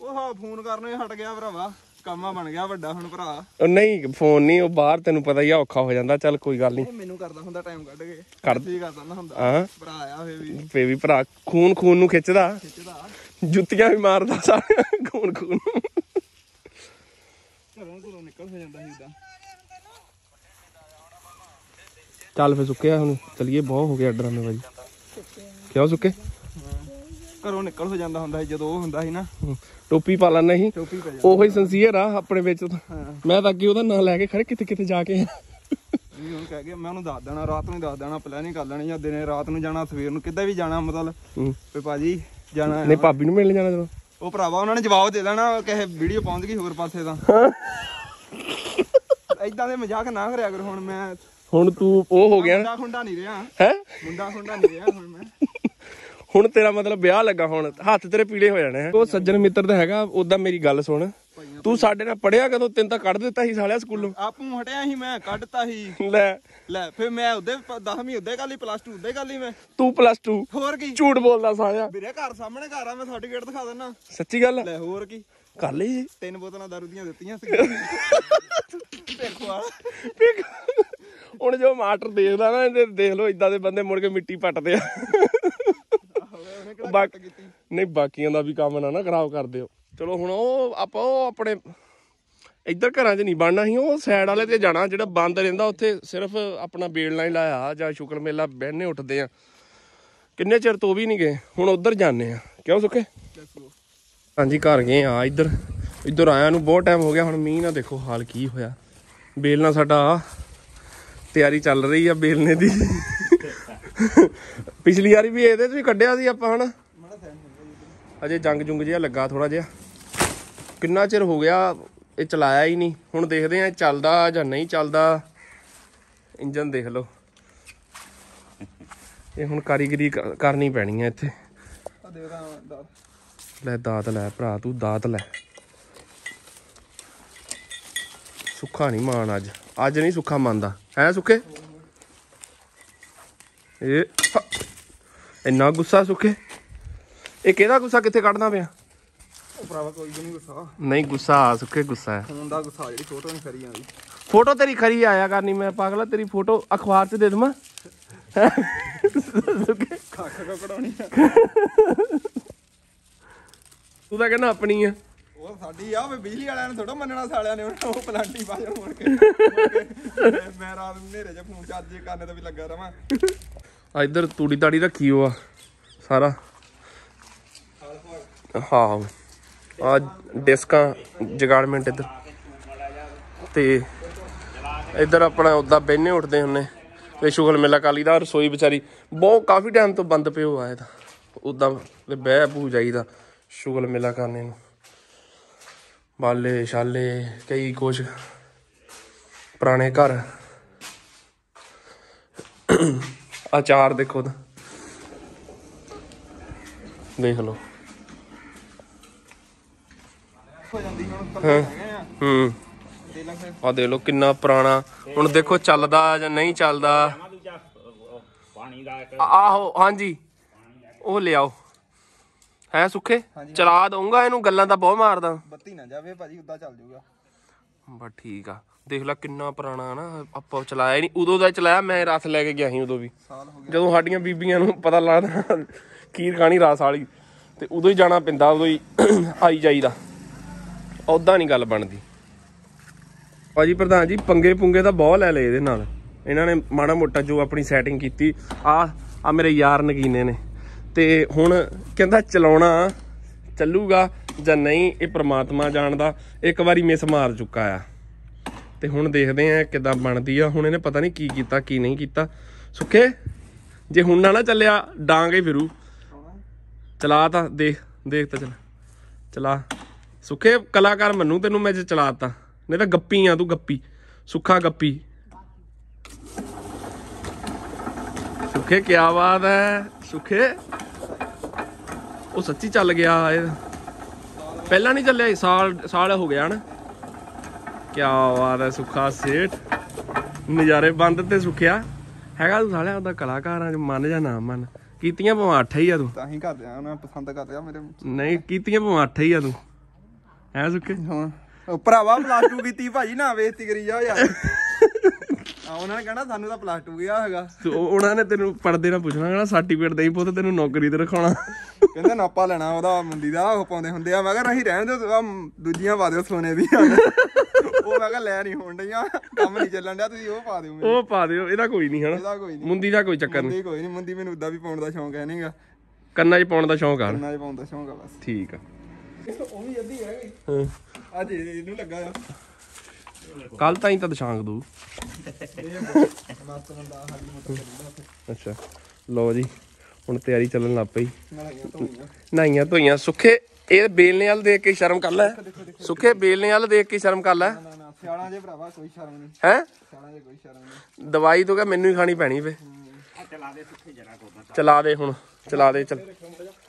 ਉਹ ਹਾਂ ਫੋਨ ਕਰਨੋਂ ਹੀ ਹਟ ਗਿਆ ਭਰਾਵਾ। ਕੰਮਾ ਬਣ ਗਿਆ ਵੱਡਾ ਹੁਣ ਭਰਾ। ਉਹ ਨਹੀਂ ਫੋਨ ਨਹੀਂ ਉਹ ਬਾਹਰ ਤੈਨੂੰ ਪਤਾ ਹੀ ਆ ਔਖਾ ਹੋ ਜਾਂਦਾ ਚੱਲ ਕੋਈ ਗੱਲ ਨਹੀਂ। ਮੈਨੂੰ ਕਰਦਾ ਹੁੰਦਾ ਟਾਈਮ ਕੱਢ ਕੇ। ਕਰ- ਕੀ ਕਰਦਾ ਹੁੰਦਾ ਹੁੰਦਾ। ਹਾਂ। ਭਰਾ ਆ ਫੇ ਵੀ। ਫੇ ਵੀ ਭਰਾ ਖੂਨ ਖੂਨ ਨੂੰ ਖਿੱਚਦਾ। ਖਿੱਚਦਾ। ਜੁੱਤੀਆਂ ਵੀ ਮਾਰਦਾ ਸਾਰਾ ਖੂਨ ਖੂਨ ਨੂੰ। ਘਰੋਂ ਘਰੋਂ ਨਿਕਲ ਹੋ ਜਾਂਦਾ ਸੀ ਇਦਾਂ ਚੱਲ ਫੇ ਸੁੱਕਿਆ ਹੁਣ ਚਲੀਏ ਬਹੁਤ ਹੋ ਗਿਆ ਡਰਾਮੇ ਬਾਜੀ ਕਿਉਂ ਸੁੱਕੇ? ਘਰੋਂ ਨਿਕਲ ਹੋ ਜਾਂਦਾ ਹੁੰਦਾ ਸੀ ਜਦੋਂ ਉਹ ਹੁੰਦਾ ਸੀ ਨਾ। ਟੋਪੀ ਪਾ ਲੈਣਾ ਨਹੀਂ ਟੋਪੀ ਪੈ ਜਾਂਦੀ ਉਹੀ ਸੰਸੀਅਰ ਆ ਆਪਣੇ ਵਿੱਚ ਮੈਂ ਤਾਂ ਅੱਗੇ ਉਹਦਾ ਨਾਂ ਲੈ ਕੇ ਖੜੇ ਕਿਤੇ ਕਿਤੇ ਜਾ ਕੇ। ਵੀ ਉਹਨੂੰ ਕਹਿ ਗਿਆ ਮੈਂ ਉਹਨੂੰ ਦੱਸ ਦੇਣਾ ਰਾਤ ਨੂੰ ਹੀ ਦੱਸ ਦੇਣਾ ਪਲੈਨਿੰਗ ਕਰ ਲੈਣੀ ਜਾਂ ਦਿਨੇ ਰਾਤ ਨੂੰ ਜਾਣਾ ਸਵੇਰ ਨੂੰ ਕਿੱਦਾਂ ਵੀ ਜਾਣਾ ਮਤਲਬ ਹੂੰ। ਵੀ ਭਾਜੀ ਜਾਣਾ ਨਹੀਂ ਭਾਬੀ ਨੂੰ ਮਿਲਣ ਜਾਣਾ ਉਹ ਭਰਾਵਾ ਉਹਨਾਂ ਨੇ ਜਵਾਬ ਦੇ ਦੇਣਾ ਕਿਸੇ ਵੀਡੀਓ ਪਹੁੰਚ ਗਈ ਹੋਰ ਪਾਸੇ ਤਾਂ। ਇਦਾਂ ਦੇ ਮਜ਼ਾਕ ਨਾ ਕਰਿਆ ਕਰ ਹੁਣ ਮੈਂ। ਹੁਣ ਤੂੰ ਉਹ ਹੋ ਗਿਆ ਮੁੰਡਾ ਖੁੰਡਾ ਨਹੀਂ ਰਿਹਾ। ਹੈ? ਮੁੰਡਾ ਖੁੰਡਾ ਨਹੀਂ ਰਿਹਾ ਹੁਣ ਮੈਂ। ਹੁਣ ਤੇਰਾ ਮਤਲਬ ਵਿਆਹ ਲੱਗਾ ਹੁਣ ਹੱਥ ਤੇਰੇ ਪੀਲੇ ਹੋ ਜਾਣੇ ਹੈ ਉਹ ਸੱਜਣ ਮਿੱਤਰ ਤਾਂ ਹੈਗਾ ਉਦਾਂ ਮੇਰੀ ਗੱਲ ਸੁਣ। ਤੂੰ ਸਾਡੇ ਨਾਲ ਪੜਿਆ ਕਦੋਂ? ਤੈਨੂੰ ਤਾਂ ਕੱਢ ਦਿੱਤਾ ਸੀ ਸਾਲਿਆ ਸਕੂਲੋਂ। ਆਪੂ ਹਟਿਆ ਸੀ ਮੈਂ ਕੱਢਤਾ ਸੀ। ਲੈ। ਲੈ ਫਿਰ ਮੈਂ ਉਹਦੇ 10ਵੀਂ ਉਹਦੇ ਕਰ ਲਈ ਪਲੱਸ 2 ਉਹਦੇ ਕਰ ਲਈ ਮੈਂ। ਤੂੰ ਪਲੱਸ 2 ਹੋਰ ਕੀ? ਝੂਠ ਬੋਲਦਾ ਸਾਲਿਆ। ਵੀਰੇ ਘਰ ਸਾਹਮਣੇ ਘਰ ਆ ਮੈਂ ਸਰਟੀਫਿਕੇਟ ਦਿਖਾ ਦਿੰਦਾ ਸੱਚੀ ਗੱਲ? ਲੈ ਹੋਰ ਕੀ? ਕਰ ਲਈ ਜੀ ਤਿੰਨ ਬੋਤਲਾਂ ਦਾਰੂ ਦੀਆਂ ਦਿੱਤੀਆਂ ਸੀ। ਦੇਖੋ ਹੁਣ ਜੋ ਮਾਸਟਰ ਦੇਖਦਾ ਨਾ ਦੇਖ ਲਓ ਇਦਾਂ ਦੇ ਬੰਦੇ ਮੁੜ ਕੇ ਮਿੱਟੀ ਪੱਟਦੇ ਆ। ਬਾਕ- ਨਹੀਂ, ਬਾਕੀਆਂ ਦਾ ਵੀ ਕੰਮ ਨਾ ਨਾ ਖਰਾਬ ਕਰ ਦਿਓ। ਚਲੋ, ਹੁਣ ਉਹ ਆਪਾਂ ਉਹ ਆਪਣੇ ਇੱਧਰ ਘਰਾਂ 'ਚ ਨਹੀਂ ਬਣਨਾ ਸੀ, ਉਹ ਸਾਈਡ ਵਾਲੇ ਤੇ ਜਾਣਾ, ਜਿਹੜਾ ਬੰਦ ਰਹਿੰਦਾ, ਉੱਥੇ ਸਿਰਫ ਆਪਣਾ ਬੇਲ ਲਾਈਨ ਲਾਇਆ, ਜਾਂ ਸ਼ੁਕਰ ਮੇਲਾ ਬਹਿਨੇ ਉੱਠਦੇ ਆ। ਕਿੰਨੇ ਚਿਰ ਤੋਂ ਵੀ ਨਹੀਂ ਗਏ, ਹੁਣ ਉੱਧਰ ਜਾਂਦੇ ਆ। ਕਿਉਂ ਸੁੱਕੇ ਹਾਂਜੀ, ਘਰ ਗਏ ਆ, ਇੱਧਰ ਇੱਧਰ ਆਇਆ ਨੂੰ ਬਹੁਤ ਟਾਈਮ ਹੋ ਗਿਆ, ਹੁਣ ਮੀਂਹ ਨਾ ਦੇਖੋ ਹਾਲ ਕੀ ਹੋਇਆ। ਬੇਲਣਾ ਸਾਡਾ ਤਿਆਰੀ ਚੱਲ ਰਹੀ ਆ ਬੇਲਣੇ ਦੀ। ਪਿਛਲੀ ਵਾਰੀ ਵੀ ਇਹਦੇ ਚ ਹੀ ਕੱਢਿਆ ਸੀ ਆਪਾਂ, ਹਨਾ? ਅਜੇ ਜੰਗ ਜੁੰਗ ਜਿਹਾ ਲੱਗਾ ਥੋੜਾ ਜਿਹਾ। ਕਿੰਨਾ ਚਿਰ ਹੋ ਗਿਆ ਇਹ ਚਲਾਇਆ ਹੀ ਨਹੀਂ। ਹੁਣ ਦੇਖਦੇ ਆ ਚੱਲਦਾ ਜਾਂ ਨਹੀਂ ਚੱਲਦਾ। ਇੰਜਨ ਦੇਖ ਲਓ। ਇਹ ਹੁਣ ਕਾਰੀਗਰੀ ਕਰਨੀ ਪੈਣੀ ਹੈ ਇੱਥੇ। ਲੈ ਦਾਤ ਲੈ ਭਰਾ ਤੂੰ ਦਾਤ ਲੈ। ਸੁੱਖਾ ਨਹੀਂ ਮਾਨ ਅੱਜ। ਅੱਜ ਨਹੀਂ ਸੁੱਖਾ ਮੰਨਦਾ। ਹੈ ਸੁੱਖੇ? ਇਹ ਇੰਨਾ ਗੁੱਸਾ ਸੁੱਖੇ? ਇਹ ਕਿਹਦਾ ਗੁੱਸਾ? ਕਿੱਥੇ ਕੱਢਣਾ ਪਿਆ? ਉਹ ਭਰਾਵਾ ਕੋਈ ਵੀ ਨਹੀਂ ਗੁੱਸਾ। ਨਹੀਂ ਗੁੱਸਾ ਆ ਸੁੱਖੇ ਗੁੱਸਾ ਹੈ। ਫੋਨ ਦਾ ਗੁੱਸਾ ਜਿਹੜੀ ਫੋਟੋ ਨਹੀਂ ਕਰੀ ਜਾਂਦੀ ਫੋਟੋ ਤੇਰੀ ਖਰੀ ਆਇਆ ਕਰਨੀ ਮੈਂ ਪਾਗਲਾ ਤੇਰੀ ਫੋਟੋ ਅਖਬਾਰ 'ਚ ਦੇ ਦਵਾਂ। ਸੁੱਖੇ। ਕੱਖ ਕੋ ਕਢਾਉਣੀ ਆ ਤੂੰ ਤਾਂ ਕਹਿੰਦਾ ਆਪਣੀ ਆ। ਉਹ ਸਾਡੀ ਆ ਵੀ ਬਿਜਲੀ ਵਾਲਿਆਂ ਨੇ ਥੋੜਾ ਮੰਨਣਾ ਸਾਲਿਆਂ ਨੇ। ਉਹ ਪਲਾਂਟੀ ਜਾਣ ਮੁੜ ਕੇ। ਮੈਂ- ਮੈਂ ਰਾਤ ਨੂੰ ਹਨੇਰੇ 'ਚ ਫੋਨ ਚਾਰਜ ਕਰਨੇ ਤੇ ਵੀ ਲੱਗਾ ਰਵਾਂ। ਆ ਇੱਧਰ ਤੂੜੀ ਤਾੜੀ ਰੱਖੀ ਹੋ ਆ ਸਾਰਾ। ਹਾਂ। ਆ ਡਿਸਕਾਂ ਜਗਾੜਮੈਂਟ ਇੱਧਰ। ਤੇ ਇੱਧਰ ਆਪਣਾ ਉਦਾਂ ਬਹਿਨੇ ਉੱਠਦੇ ਹੁੰਨੇ। ਤੇ ਸ਼ੁਗਲ ਮੇਲਾ ਕਾਲੀ ਦਾ, ਰਸੋਈ ਵਿਚਾਰੀ ਬਹੁਤ ਕਾਫੀ ਟਾਈਮ ਤੋਂ ਬੰਦ ਪਿਓ ਆ ਇਹਦਾ ਉਦਾਂ ਤੇ ਬਹਿ ਬੂ ਜਾਈਦਾ ਸ਼ੁਗਲ ਮੇਲਾ ਕਰਨੇ ਨੂੰ। ਬਾਲੇ, ਛਾਲੇ, ਕਈ ਕੁਛ। ਪੁਰਾਣੇ ਘਰ। ਆਚਾਰ ਦੇਖੋ ਤਾਂ। ਦੇਖ ਲਓ। ਹੋ ਜਾਂਦੀ ਹੁਣ ਕੱਲੇ ਹੈਗੇ ਆ। ਹੂੰ। ਦੇ ਲਾਂ ਫਿਰ। ਆ ਦੇਖ ਲਓ ਕਿੰਨਾ ਪੁਰਾਣਾ। ਹੁਣ ਦੇਖੋ ਚੱਲਦਾ ਜਾਂ ਨਹੀਂ ਚੱਲਦਾ। ਆਹ ਪਾਣੀ ਦਾ ਹਾਂਜੀ। ਉਹ ਲਿਆਓ। ਹੈ ਸੁੱਖੇ? ਚਲਾ ਦਊਂਗਾ ਇਹਨੂੰ ਗੱਲਾਂ ਤਾਂ ਬਹੁਤ ਮਾਰਦਾ। ਬੱਤੀ ਨਾ ਜਾਵੇ ਭਾਜੀ ਉਦਾਂ ਚੱਲ ਜਾਊਗਾ। ਬਸ ਠੀਕ ਆ। ਦੇਖ ਲੈ ਕਿੰਨਾ ਪੁਰਾਣਾ ਨਾ ਆਪਾਂ ਚਲਾਇਆ ਹੀ ਨਹੀਂ। ਉਦੋਂ ਦਾ ਚਲਾਇਆ ਮੈਂ ਰਸ ਲੈ ਕੇ ਗਿਆ ਸੀ ਉਦੋਂ ਵੀ। ਜਦੋਂ ਸਾਡੀਆਂ ਬੀਬੀਆਂ ਨੂੰ ਪਤਾ ਲੱਗਦਾ ਖੀਰ ਖਾਣੀ ਰਸ ਵਾਲੀ। ਤੇ ਉਦੋਂ ਹੀ ਜਾਣਾ ਪੈਂਦਾ ਉਦੋਂ ਹੀ ਆਈ ਜਾਈਦਾ। ਉਦਾਂ ਨਹੀਂ ਗੱਲ ਬਣਦੀ। ਭਾਜੀ ਪ੍ਰਧਾਨ ਜੀ, ਪੰਗੇ ਪੁੰਗੇ ਤਾਂ ਬਹੁਤ ਲੈ ਲਏ ਇਹਦੇ ਨਾਲ। ਇਹਨਾਂ ਨੇ ਮਾੜਾ ਮੋਟਾ ਜੋ ਆਪਣੀ ਸੈਟਿੰਗ ਕੀਤੀ, ਆ ਆ ਮੇਰੇ ਯਾਰ ਨਗੀਨੇ ਨੇ। ਤੇ ਹੁਣ ਕਹਿੰਦਾ ਚਲਾਉਣਾ ਚੱਲੂਗਾ ਜਾਂ ਨਹੀਂ, ਇਹ ਪ੍ਰਮਾਤਮਾ ਜਾਣਦਾ। ਇੱਕ ਵਾਰੀ ਮਿਸ ਮਾਰ ਚੁੱਕਾ ਆ। ਤੇ ਹੁਣ ਦੇਖਦੇ ਆ ਕਿਦਾਂ ਬਣਦੀ ਆ। ਹੁਣ ਇਹਨੇ ਪਤਾ ਨਹੀਂ ਕੀ ਕੀਤਾ, ਕੀ ਨਹੀਂ ਕੀਤਾ। ਸੁੱਖੇ, ਜੇ ਹੁਣ ਨਾ ਨਾ ਚੱਲਿਆ, ਡਾਂਗੇ ਫਿਰੂ। ਚਲਾ ਤਾਂ, ਦੇਖ ਦੇਖ ਤਾਂ ਚਲਾ। ਚਲਾ। ਸੁੱਖੇ ਕਲਾਕਾਰ ਮੰਨੂ ਤੈਨੂੰ ਮੈਂ ਜੇ ਚਲਾਤਾ ਨਹੀਂ ਤਾਂ ਗੱਪੀ ਆ ਤੂੰ ਗੱਪੀ। ਸੁੱਖਾ ਗੱਪੀ। ਸੁੱਖੇ ਕੀ ਬਾਤ ਹੈ। ਸੁੱਖੇ ਉਹ ਸੱਚੀ ਚੱਲ ਗਿਆ ਇਹ। ਪਹਿਲਾਂ ਨਹੀਂ ਚੱਲਿਆ ਸਾਲ ਸਾਲ ਹੋ ਗਿਆ ਨਾ। ਕੀ ਬਾਤ ਹੈ ਸੁੱਖਾ ਸੇਠ। ਨਜ਼ਾਰੇ ਬੰਦ ਤੇ ਸੁੱਖਿਆ। ਹੈਗਾ ਤੂੰ ਸਾਲਿਆ ਉਹਦਾ ਕਲਾਕਾਰਾਂ ਚ ਮਨ ਜਾਂ ਨਾ ਮਨ। ਕੀਤੀਆਂ ਭਾਵੇਂ ਅੱਠ ਹੀ ਆ ਤੂੰ। ਤਾਂ ਹੀ ਕਰਦੇ ਆ ਉਹਨਾਂ ਪਸੰਦ ਕਰਦੇ ਆ ਮੇਰੇ ਨਹੀਂ ਕੀਤੀਆਂ ਭਾਵੇਂ ਅੱਠ ਹੀ ਆ ਤੂੰ। ਹੈ ਸੁੱਕੇ ਹਾਂ। ਉਹ ਭਰਾਵਾ ਪਲੱਸ 2 ਕੀਤੀ ਭਾਜੀ ਨਾ ਬੇਇੱਜ਼ਤੀ ਕਰੀ ਜਾ ਯਾਰ। (laughs) ਆ ਉਹਨਾਂ ਨੇ ਕਹਿਣਾ ਸਾਨੂੰ ਤਾਂ ਪਲੱਸ 2 ਗਿਆ ਹੈਗਾ। ਉਹ- ਉਹਨਾਂ ਨੇ ਤੈਨੂੰ ਪੜਦੇ ਨਾਲ ਪੁੱਛਣਾ ਕਹਿੰਦਾ ਸਰਟੀਫਿਕੇਟ ਦੇਈ ਪੁੱਤ ਤੈਨੂੰ ਨੌਕਰੀ ਤੇ ਰਖਾਉਣਾ। ਕਹਿੰਦੇ ਨਾਪਾ ਲੈਣਾ ਉਹਦਾ ਮੁੰਡੀ ਦਾ ਉਹ ਪਾਉਂਦੇ ਹੁੰਦੇ ਆ। ਮੈਂ ਕਿਹਾ ਨਹੀਂ ਰਹਿਣ ਦਿਓ ਦੂਜੀਆਂ ਪਾ ਦਿਓ ਸੋਨੇ ਦੀਆਂ ਉਹ ਮੈਂ ਕਿਹਾ ਲੈ ਨਹੀਂ ਹੋਣ ਡਈਆਂ। ਕੰਮ ਨਹੀਂ ਚੱਲਣ ਡਿਆ ਤੁਸੀਂ ਉਹ ਪਾ ਦਿਓ ਮੈਨੂੰ। ਉਹ ਪਾ ਦਿਓ ਇਹਦਾ ਕੋਈ ਨਹੀਂ ਹਨਾ। ਇਹਦਾ ਕੋਈ ਨਹੀਂ। ਮੁੰਦੀ ਦਾ ਕੋਈ ਚੱਕਰ ਨਹੀਂ। ਕੋਈ ਨਹੀਂ ਮੁੰਦੀ ਮੈਨੂੰ ਉਦਾਂ ਵੀ ਪਾਉਣ ਦਾ ਸ਼ੌਂਕ ਹੈ ਨਹੀਂਗਾ ਕੰਨਾਂ 'ਚ ਪਾਉਣ ਦਾ ਸ਼ੌਂਕ ਆ। ਇੰਨਾ ਹੀ ਪਾਉਣ ਦਾ ਸ਼ੌਂਕ ਆ ਬਸ। ਠੀਕ ਆ। ਉਹ ਵੀ ਅੱਧੀ ਹੈਗੀ। ਹਾਂ। ਅੱਜ ਇਹਨੂੰ ਲੱਗਾ ਆ। ਕੱਲ ਤਾਂ ਹੀ ਤਾਂ ਦਸ਼ਾਂਗ ਦੂ ਅੱਛਾ। ਲਓ ਜੀ ਹੁਣ ਤਿਆਰੀ ਚੱਲਣ ਲੱਗ ਪਈ। ਨਾਈਆਂ ਧੋਈਆਂ। ਸੁੱਖੇ ਇਹ ਬੇਲਨੇ ਵਾਲ ਦੇਖ ਕੇ ਸ਼ਰਮ ਕਰ ਲੈ। ਸੁੱਖੇ ਬੇਲਨੇ ਵਾਲ ਦੇਖ ਕੇ ਸ਼ਰਮ ਕਰ ਲੈ। ਨਾ ਨਾ ਸਿਆਲਾਂ ਜੇ ਭਰਾਵਾ ਕੋਈ ਸ਼ਰਮ ਨਹੀਂ। ਹੈ? ਸਿਆਲਾਂ ਜੇ ਕੋਈ ਸ਼ਰਮ ਨਹੀਂ। ਦਵਾਈ ਤੋਂ ਕਹ ਮੈਨੂੰ ਹੀ ਖਾਣੀ ਪੈਣੀ ਵੇ। ਚਲਾ ਦੇ ਸੁੱਥੇ ਜਰਾ ਕੋਦਾ ਚਲਾ ਦੇ ਹੁਣ। ਚਲਾ ਦੇ ਚੱਲ।